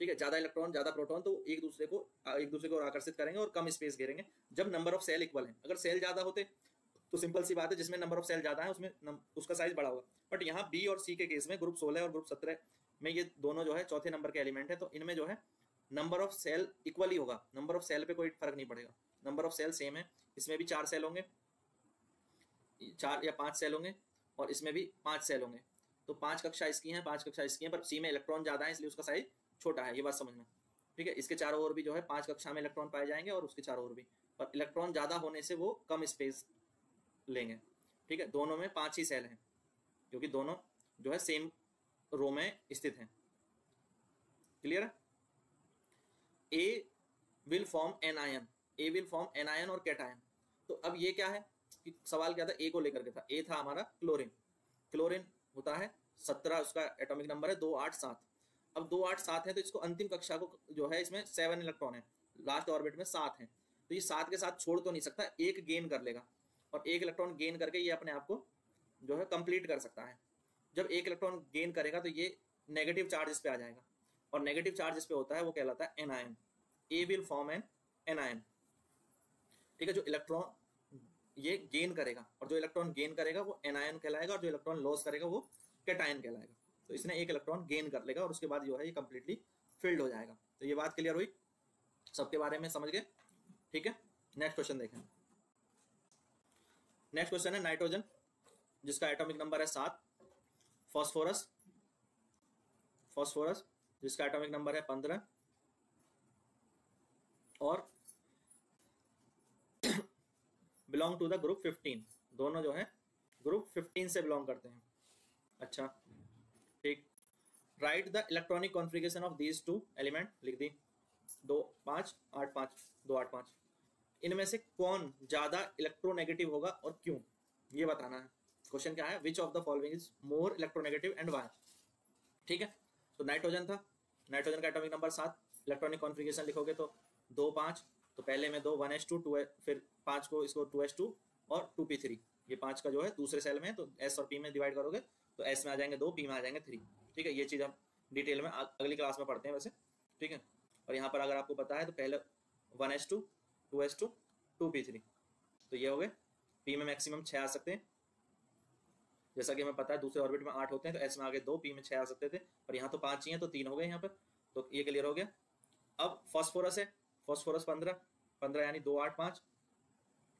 ठीक है, ज़्यादा इलेक्ट्रॉन ज़्यादा प्रोटॉन तो एक दूसरे को एक दूसरे को आकर्षित करेंगे और कम स्पेस घेरेंगे। जब नंबर ऑफ़ सेल इक्वल है। अगर सेल ज़्यादा होते तो सिंपल सी बात है, जिसमें नंबर ऑफ़ सेल ज़्यादा है, उसमें उसका साइज़ बड़ा होगा। बट यहाँ बी और सी के केस में ग्रुप सोलह और ग्रुप सत्रह में ये दोनों जो है, चौथे नंबर के एलिमेंट है तो इनमें जो है नंबर ऑफ़ सेल इक्वली होगा। नंबर ऑफ़ सेल पे कोई फ़र्क नहीं पड़ेगा। नंबर ऑफ़ सेल सेम है, इसमें भी चार सेल होंगे। चार या पाँच सेल होंगे, और इसमें भी पाँच सेल होंगे। तो पाँच कक्षा इसकी हैं, पाँच कक्षा इसकी हैं, पर सी में इलेक्ट्रॉन ज़्यादा है, इसलिए उसका साइज़ छोटा है, ये बात समझना। ठीक है? इसके चारों ओर भी जो है पाँच कक्षा में इलेक्ट्रॉन पाए जाएँगे और उसके चारों ओर भी। पर इलेक्ट्रॉन ज़्यादा होने से वो कम स्पेस लेंगे। ठीक है? दोनों में पाँच ही सेल हैं, क्योंकि दोनों जो है सेम रो में स्थित हैं। क्लियर है? A will form an ion A will form an ion और कैटायन तो अब ये क्या है? कि सवाल क्या था? ए को लेकर के था। ए था हमारा क्लोरीन क्लोरीन होता है सत्रह, उसका एटॉमिक नंबर है दो आठ सात। अब दो आठ सात है तो इसको अंतिम कक्षा को जो है इसमें सेवन इलेक्ट्रॉन है। लास्ट ऑर्बिट में सात है। तो ये सात के साथ छोड़ तो नहीं सकता, एक गेन कर लेगा। और एक इलेक्ट्रॉन गेन करके ये अपने आप को जो है कंप्लीट कर सकता है। जब एक इलेक्ट्रॉन गेन करेगा तो ये नेगेटिव चार्ज इस पे आ जाएगा। और नेगेटिव चार्ज इस पे होता है, वो कहलाता है anion A will form an anion ठीक है, जो इलेक्ट्रॉन ये गेन करेगा, और जो इलेक्ट्रॉन गेन करेगा, वो एनायन कहलाएगा, और जो इलेक्ट्रॉन लॉस करेगा, वो कैटायन कहलाएगा। तो इसने एक इलेक्ट्रॉन गेन कर लेगा और उसके बाद जो है ये कंप्लीटली फिल्ड हो जाएगा। तो ये बात क्लियर हुई? सबके बारे में समझ गए? ठीक है? नेक्स्ट क्वेश्चन देखें। नेक्स्ट क्वेश्चन है नाइट्रोजन जिसका एटॉमिक नंबर है सात। फॉस्फोरस फॉस्फोरस जिसका एटॉमिक नंबर है पंद्रह। और belong to the group fifteen दोनों जो है ग्रुप फिफ्टीन से बिलोंग करते हैं। अच्छा। Right the electronic configuration of these two element लिख दी दो पाँच आठ पाँच दो आठ पाँच इनमें से कौन ज़्यादा इलेक्ट्रोनेगेटिव होगा और क्यों? ये बताना है। क्वेश्चन क्या है? Which of the following is more electronegative and why ठीक है? तो नाइट्रोजन था। नाइट्रोजन का एटॉमिक नंबर सात। इलेक्ट्रॉनिक कॉन्फ़िगरेशन लिखोगे तो दो पाँच तो पहले में दो वन एस टू टू फिर पाँच को इसको टू एच टू और टू पी थ्री ये पाँच का जो है दूसरे सेल में तो एस और पी में डिवाइड करोगे तो एस में आ जाएँगे दो पी में आ जाएँगे थ्री ठीक है, ये चीज़ हम डिटेल में अगली क्लास में पढ़ते हैं वैसे, ठीक है? और यहाँ पर अगर आपको पता है तो पहले one H two two H two two P three तो ये हो गए। पी में मैक्सिमम छः आ सकते हैं। जैसा कि हमें पता है, दूसरे ऑर्बिट में आठ होते हैं तो एस में आगे दो पी में छः आ सकते थे। और यहाँ तो पाँच ही हैं तो तीन हो गए यहाँ पर। तो ये क्लियर हो गया। अब फॉस्फोरस है। फॉस्फोरस पंद्रह। पंद्रह यानी दो, आठ, पाँच।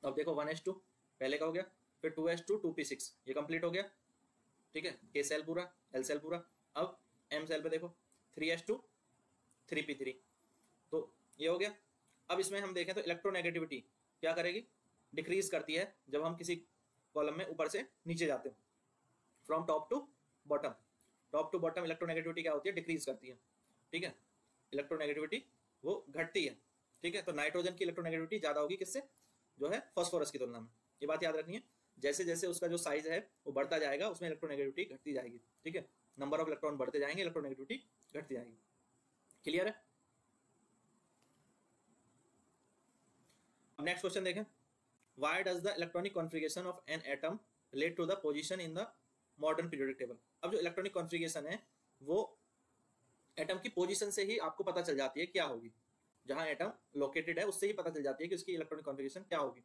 अब देखो वन एस टू पहले का हो गया। फिर two S two two P six ये कंप्लीट हो गया। ठीक है? के सेल पूरा एल सेल पूरा। अब एम सेल पे देखो three S two three P three तो ये हो गया। अब इसमें हम देखें तो इलेक्ट्रोनेगेटिविटी क्या करेगी? डिक्रीज करती है जब हम किसी कॉलम में ऊपर से नीचे जाते हैं। From top to bottom top to bottom electronegativity क्या होती है? डिक्रीज करती है। ठीक है? इलेक्ट्रोनेगेटिविटी वो घटती है। ठीक है? तो नाइट्रोजन की इलेक्ट्रोनेगेटिविटी ज़्यादा होगी किससे? जो है फॉस्फोरस की तुलना में। ये बात याद रखनी है। जैसे जैसे उसका जो साइज़ है, वो बढ़ता जाएगा, उसमें इलेक्ट्रोनेगेटिविटी घटती जाएगी। ठीक है? नंबर ऑफ़ इलेक्ट्रॉन बढ़ते जाएँगे इलेक्ट्रोनेगेटिविटी घटती जाएगी। क्लियर है? नेक्स्ट क्वेश्चन देखें। Why does the electronic configuration of an atom relate to the position in the modern periodic table अब जो इलेक्ट्रॉनिक कॉन्फ़िगरेशन है, वो एटम की पोजीशन से ही आपको पता चल जाती है क्या होगी। जहाँ एटम लोकेटेड है, उससे ही पता चल जाती है कि उसकी इलेक्ट्रॉनिक कॉन्फ़िगरेशन क्या होगी।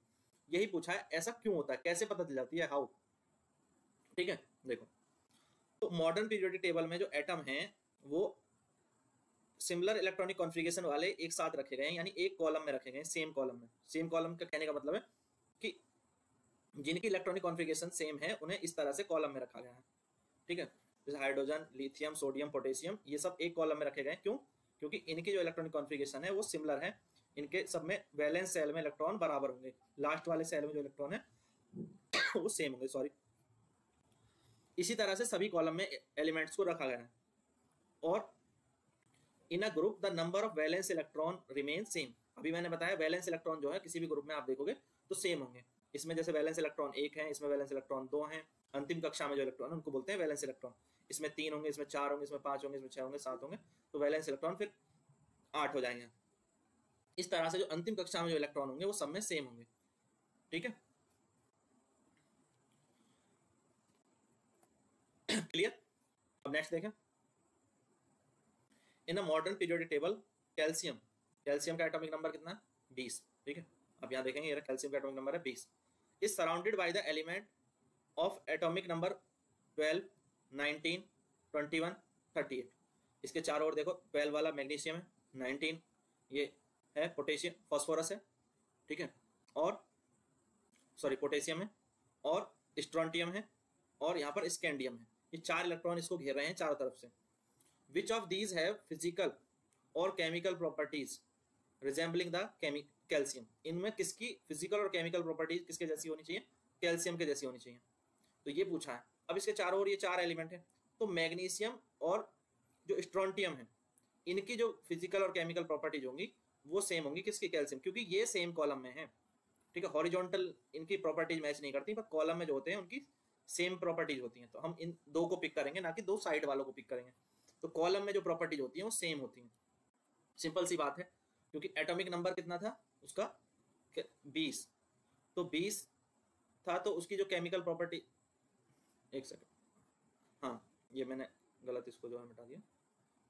यही पूछा है, ऐसा क्यों होता है? कैसे पता चल जाती है? हाउ ठीक है? देखो। तो मॉडर्न पीरियोडिक टेबल में जो एटम है, वो सिमिलर इलेक्ट्रॉनिक कॉन्फ़िगरेशन वाले एक साथ रखे गए हैं, यानी एक कॉलम में रखे गए सेम कॉलम में। सेम कॉलम का कहने का मतलब है कि जिनकी इलेक्ट्रॉनिक कॉन्फ़िगरेशन सेम है, उन्हें इस तरह से कॉलम में रखा गया है। ठीक है? जैसे हाइड्रोजन लिथियम सोडियम पोटेशियम ये सब एक कॉलम में रखे गए क्यों? क्योंकि इनकी जो इलेक्ट्रॉनिक कॉन्फ़िगरेशन है, वो सिमिलर है। इनके सब में वैलेंस सेल में इलेक्ट्रॉन बराबर होंगे। लास्ट वाले सेल में जो इलेक्ट्रॉन है, वो सेम होंगे सॉरी इसी तरह से सभी कॉलम में एलिमेंट्स को रखा गया है। और in a group the number of valence electron remain same अभी मैंने बताया वैलेंस इलेक्ट्रॉन जो है, किसी भी ग्रुप में आप देखोगे तो सेम होंगे। इसमें जैसे वैलेंस इलेक्ट्रॉन एक है, इसमें वैलेंस इलेक्ट्रॉन दो हैं। अंतिम कक्षा में जो इलेक्ट्रॉन है, उनको बोलते हैं वैलेंस इलेक्ट्रॉन इसमें तीन होंगे, इसमें चार होंगे, इसमें पाँच होंगे, इसमें छह होंगे, सात होंगे तो वैलेंस इलेक्ट्रॉन फिर आठ हो जाएँगे। इस तरह से जो अंतिम कक्षा में जो इलेक्ट्रॉन होंगे, वो सब में सेम होंगे। ठीक है? क्लियर अब नेक्स्ट देखें। In a modern periodic table calcium calcium का एटॉमिक नंबर कितना है? बीस। ठीक है? अब यहाँ देखेंगे, ये कैल्शियम का एटॉमिक नंबर है बीस। Is surrounded by the element of atomic number twelve nineteen twenty one thirty eight इसके चारों ओर देखो ट्वेल्व वाला मैग्नीशियम है नाइनटीन ये है पोटेशियम फॉस्फोरस है। ठीक है? और सॉरी पोटेशियम है, और स्ट्रॉन्टियम है, और यहाँ पर स्कैंडियम है। ये चार इलेक्ट्रॉन इसको घेर रहे हैं चारों तरफ़ से। Which of these have physical or chemical properties resembling the calcium इनमें किसकी फ़िज़िकल और केमिकल प्रॉपर्टीज़ किसके जैसी होनी चाहिए? कैल्शियम के जैसी होनी चाहिए। तो ये पूछा है। अब इसके चारों ओर ये चार एलिमेंट है। तो मैग्नीशियम और जो स्ट्रॉन्टियम है, इनकी जो फ़िज़िकल और केमिकल प्रॉपर्टीज़ होंगी, वो सेम होंगी किसकी? कैल्शियम क्योंकि ये सेम कॉलम में है। ठीक है हॉरिजॉन्टल इनकी प्रॉपर्टीज़ मैच नहीं करती पर कॉलम में जो होते हैं, उनकी सेम प्रॉपर्टीज़ होती हैं। तो हम इन दो को पिक करेंगे, ना कि दो साइड वालों को पिक करेंगे। तो कॉलम में जो प्रॉपर्टीज़ होती है, वो सेम होती है। सिंपल सी बात है, क्योंकि एटॉमिक नंबर कितना था? उसका बीस। तो बीस था तो उसकी जो केमिकल प्रॉपर्टी एक सेकंड हाँ ये मैंने गलत इसको जो है मिटा दिया।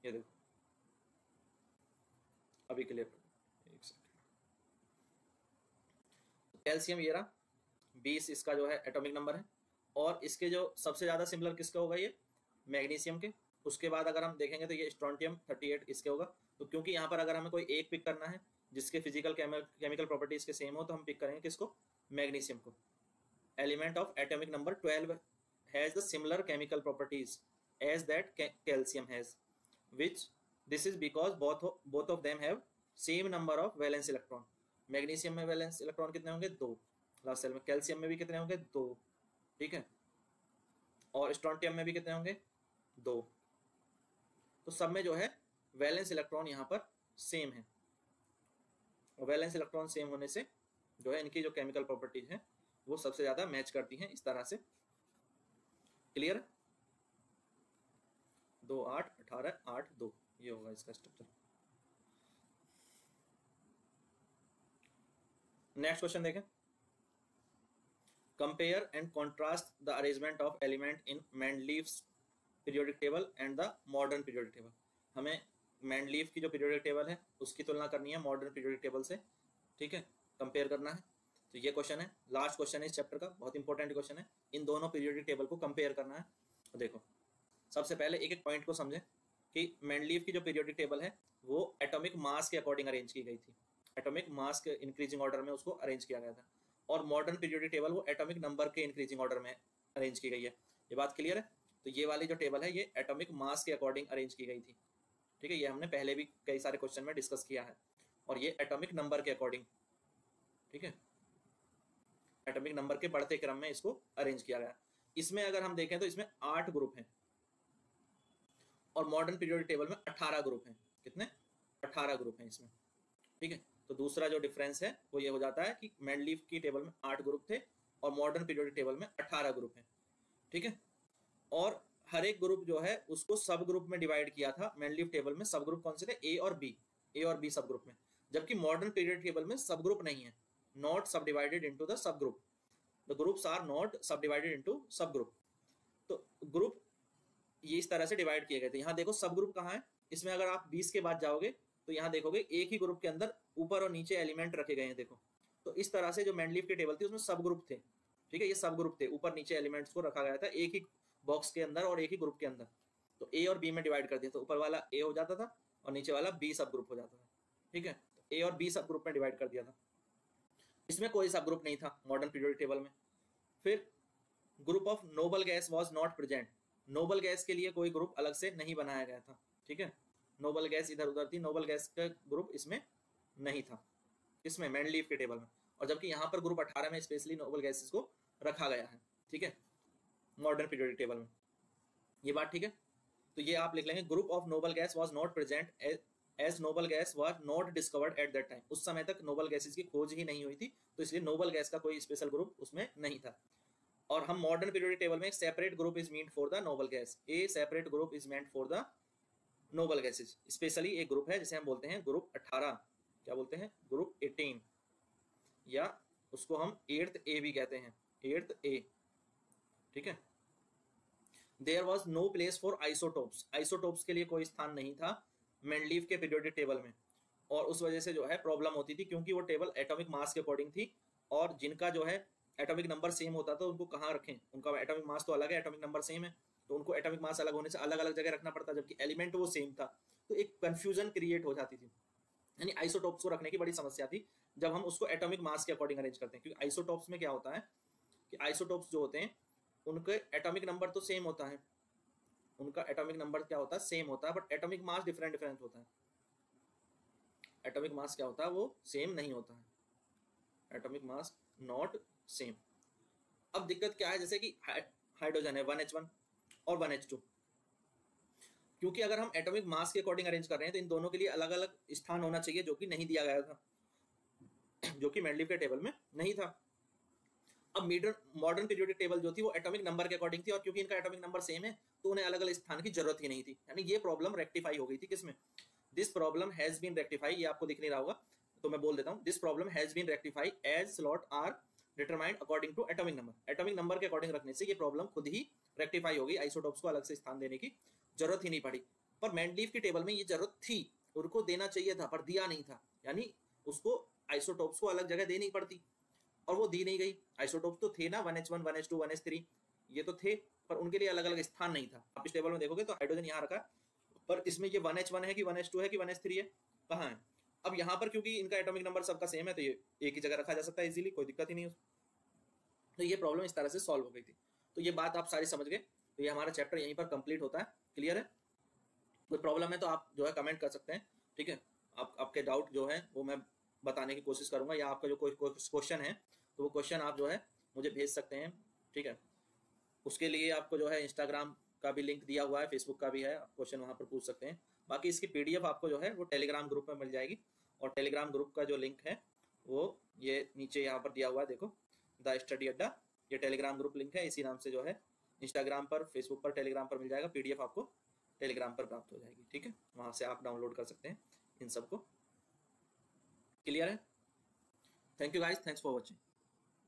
ये देखो। अभी क्लियर एक सेकंड कैल्शियम ये रहा। बीस इसका जो है एटॉमिक नंबर है। और इसके जो सबसे ज़्यादा सिमिलर किसका होगा ये? मैग्नीशियम के। उसके बाद अगर हम देखेंगे तो ये स्ट्रॉन्टियम 38 इसके होगा। तो क्योंकि यहाँ पर अगर हमें कोई एक पिक करना है, जिसके फ़िज़िकल केमिकल प्रॉपर्टीज़ के सेम हो तो हम पिक करेंगे किसको? मैग्नीशियम को। Element of atomic number 12 has the similar chemical properties as that calcium has which this is because both both of them have same number of valence electron magnesium में valence electron कितने होंगे? दो। Last cell में। Calcium में भी कितने होंगे? दो। ठीक है? और स्ट्रॉन्टियम में भी कितने होंगे? दो। तो सब में जो है वैलेंस इलेक्ट्रॉन यहाँ पर सेम है। और वैलेंस इलेक्ट्रॉन सेम होने से जो है, इनकी जो केमिकल प्रॉपर्टीज़ है, वो सबसे ज़्यादा मैच करती हैं इस तरह से। क्लियर दो, आठ, अठारह, आठ, दो। ये होगा इसका स्ट्रक्चर नेक्स्ट क्वेश्चन देखें। Compare and contrast the arrangement of element in Mendeleev's periodic table and the modern periodic table हमें मैंडलीव की जो पीरियोडिक टेबल है, उसकी तुलना करनी है मॉडर्न पीरियोडिक टेबल से। ठीक है? कंपेयर करना है। तो ये क्वेश्चन है। लास्ट क्वेश्चन है इस चैप्टर का। बहुत इंपॉर्टेंट क्वेश्चन है। इन दोनों पीरियोडिक टेबल को कंपेयर करना है। तो देखो। सबसे पहले एक एक पॉइंट को समझे कि मैंडलीव की जो पीरियोडिक टेबल है, वो एटॉमिक मास के अकॉर्डिंग अरेंज की गई थी। एटॉमिक मास के इंक्रीजिंग ऑर्डर में उसको अरेंज किया गया था। और मॉडर्न पीरियोडिक टेबल वो एटॉमिक नंबर के इंक्रीजिंग ऑर्डर में अरेंज की गई है। ये बात क्लियर है? तो ये वाली जो टेबल है, ये एटॉमिक मास के अकॉर्डिंग अरेंज की गई थी। ठीक है? ये हमने पहले भी कई सारे क्वेश्चन में डिस्कस किया है। और ये एटॉमिक नंबर के अकॉर्डिंग ठीक है? एटॉमिक नंबर के बढ़ते क्रम में इसको अरेंज किया गया। इसमें अगर हम देखें तो इसमें आठ ग्रुप हैं। और मॉडर्न पीरियोडिक टेबल में अठारह ग्रुप हैं। कितने? अठारह ग्रुप हैं इसमें। ठीक है? तो दूसरा जो डिफरेंस है, वो ये हो जाता है कि मैंडलीव की टेबल में आठ ग्रुप थे और मॉडर्न पीरियोडिक टेबल में अठारह ग्रुप हैं, ठीक है? और हर एक ग्रुप जो है, उसको सब ग्रुप में डिवाइड किया था मैंडलीव टेबल में सब ग्रुप कौन से थे? ए और बी ए और बी सब ग्रुप में। जबकि मॉडर्न पीरियड टेबल में सब ग्रुप नहीं है not sub divided into the sub group the groups are not sub divided into sub group तो ग्रुप ये इस तरह से डिवाइड किए गए थे। यहाँ देखो सब ग्रुप कहाँ है? इसमें अगर आप बीस के बाद जाओगे तो यहाँ देखोगे, एक ही ग्रुप के अंदर ऊपर और नीचे एलिमेंट रखे गए हैं, देखो। तो इस तरह से जो मैंडलीव की टेबल थी, उसमें सब ग्रुप थे। ठीक है, ये सब ग्रुप थे। ऊपर नीचे एलिमेंट्स को रखा गया था एक ही बॉक्स के अंदर और एक ही ग्रुप के अंदर। तो ए और बी में डिवाइड कर दिया। तो ऊपर वाला ए हो जाता था और नीचे वाला बी सब ग्रुप हो जाता था। ठीक है तो ए और बी सब ग्रुप में डिवाइड कर दिया था। इसमें कोई सब ग्रुप नहीं था मॉडर्न पीरियोडिक टेबल में। फिर group of noble gas was not present noble gas के लिए कोई ग्रुप अलग से नहीं बनाया गया था। ठीक है नोबल गैस इधर उधर थी, नोबल गैस का ग्रुप इसमें नहीं था, इसमें मैंडलीव के टेबल में। और जबकि यहाँ पर ग्रुप 18 में स्पेशली नोबल गैसेस को रखा गया है, ठीक है? मॉडर्न पीरियोडिक टेबल में। ये बात ठीक है? तो ये आप लिख लेंगे group of noble gas was not present as noble gas was not discovered at that time उस समय तक नोबल गैसेज की खोज ही नहीं हुई थी तो इसलिए नोबल गैस का कोई स्पेशल ग्रुप उसमें नहीं था। और हम मॉडर्न पीरियोडिक टेबल में separate group is mean for the noble gas a separate group is meant for the noble gases specially एक ग्रुप है जिसे हम बोलते हैं ग्रुप 18 क्या बोलते हैं? ग्रुप 18 या उसको हम एर्थ ए भी कहते हैं। एर्थ ए। ठीक है? There was no place for isotopes isotopes के लिए कोई स्थान नहीं था मेंडलीव के पीरियोडिक टेबल में। और उस वजह से जो है प्रॉब्लम होती थी क्योंकि वो टेबल एटॉमिक मास के अकॉर्डिंग थी और जिनका जो है एटॉमिक नंबर सेम होता था उनको कहाँ रखें? उनका एटॉमिक मास तो अलग है एटॉमिक नंबर सेम है। तो उनको एटॉमिक मास अलग होने से अलग अलग जगह रखना पड़ता, जबकि एलिमेंट वो सेम था। तो एक कंफ्यूजन क्रिएट हो जाती थी। यानी आइसोटोप्स को रखने की बड़ी समस्या थी, जब हम उसको एटॉमिक मास के अकॉर्डिंग अरेंज करते हैं। क्योंकि आइसोटोप्स में क्या होता है कि आइसोटोप्स जो होते हैं, उनके एटॉमिक नंबर तो सेम होता है। उनका एटॉमिक नंबर क्या होता है? सेम होता है but atomic mass different different होता है। एटॉमिक मास क्या होता है? वो सेम नहीं होता है। एटॉमिक मास नॉट सेम अब दिक्कत क्या है? जैसे कि हाइड्रोजन है वन एच वन और वन एच टू क्योंकि अगर हम एटॉमिक मास के अकॉर्डिंग अरेंज कर रहे हैं तो इन दोनों के लिए अलग अलग स्थान होना चाहिए, जो कि नहीं दिया गया था। जो कि मेडलिव के टेबल में नहीं था। अब मीडर मॉडर्न पीरियोडिक टेबल जो थी, वो एटॉमिक नंबर के अकॉर्डिंग थी, और क्योंकि इनका एटॉमिक नंबर सेम है तो उन्हें अलग अलग स्थान की ज़रूरत ही नहीं थी। यानी ये प्रॉब्लम रेक्टिफाई हो गई थी किसमें? This problem has been rectify ये आपको दिख नहीं रहा होगा तो मैं बोल देता हूँ this problem has been rectify as slot are determined according to atomic number atomic number के अकॉर्डिंग रखने से ये प्रॉब्लम खुद ही रेक्टिफाई होगी आइसोटॉप्स को अलग से स्थान देने की ज़रूरत ही नहीं पड़ी। पर मैंडलीव की टेबल में ये ज़रूरत थी, उनको देना चाहिए था, पर दिया नहीं था। यानी उसको आइसोटॉप्स को अलग जगह देनी पड़ती, और वो दी नहीं गई। आइसोटॉप्स तो थे ना one H one one H two one H three ये तो थे, पर उनके लिए अलग अलग स्थान नहीं था। आप इस टेबल में देखोगे तो हाइड्रोजन यहाँ रखा, पर इसमें ये वन एच वन है कि वन एच टू है कि वन एच थ्री है? कहाँ है? अब यहाँ पर क्योंकि इनका एटॉमिक नंबर सबका सेम है तो ये एक ही जगह रखा जा सकता है इजीली कोई दिक्कत ही नहीं तो ये प्रॉब्लम इस तरह से सॉल्व हो गई थी। तो ये बात आप सारी समझ गए। तो ये हमारा चैप्टर यहीं पर कंप्लीट होता है। क्लियर है? कोई प्रॉब्लम है तो आप जो है कमेंट कर सकते हैं। ठीक है? आप, आपके डाउट जो है, वो मैं बताने की कोशिश करूँगा, या आपका जो कोई क्वेश्चन है तो वो क्वेश्चन आप जो है मुझे भेज सकते हैं। ठीक है? उसके लिए आपको जो है इंस्टाग्राम का भी लिंक दिया हुआ है फेसबुक का भी है, आप क्वेश्चन वहाँ पर पूछ सकते हैं। बाकी इसकी पीडीएफ आपको जो है, वो टेलीग्राम ग्रुप में मिल जाएगी। और टेलीग्राम ग्रुप का जो लिंक है, वो ये नीचे यहाँ पर दिया हुआ है, देखो, द स्टडी अड्डा, ये टेलीग्राम ग्रुप लिंक है, इसी नाम से जो है इंस्टाग्राम पर फेसबुक पर टेलीग्राम पर मिल जाएगा पीडीएफ आपको टेलीग्राम पर प्राप्त हो जाएगी, ठीक है? वहाँ से आप डाउनलोड कर सकते हैं इन सबको। क्लियर है? Thank you guys thanks for watching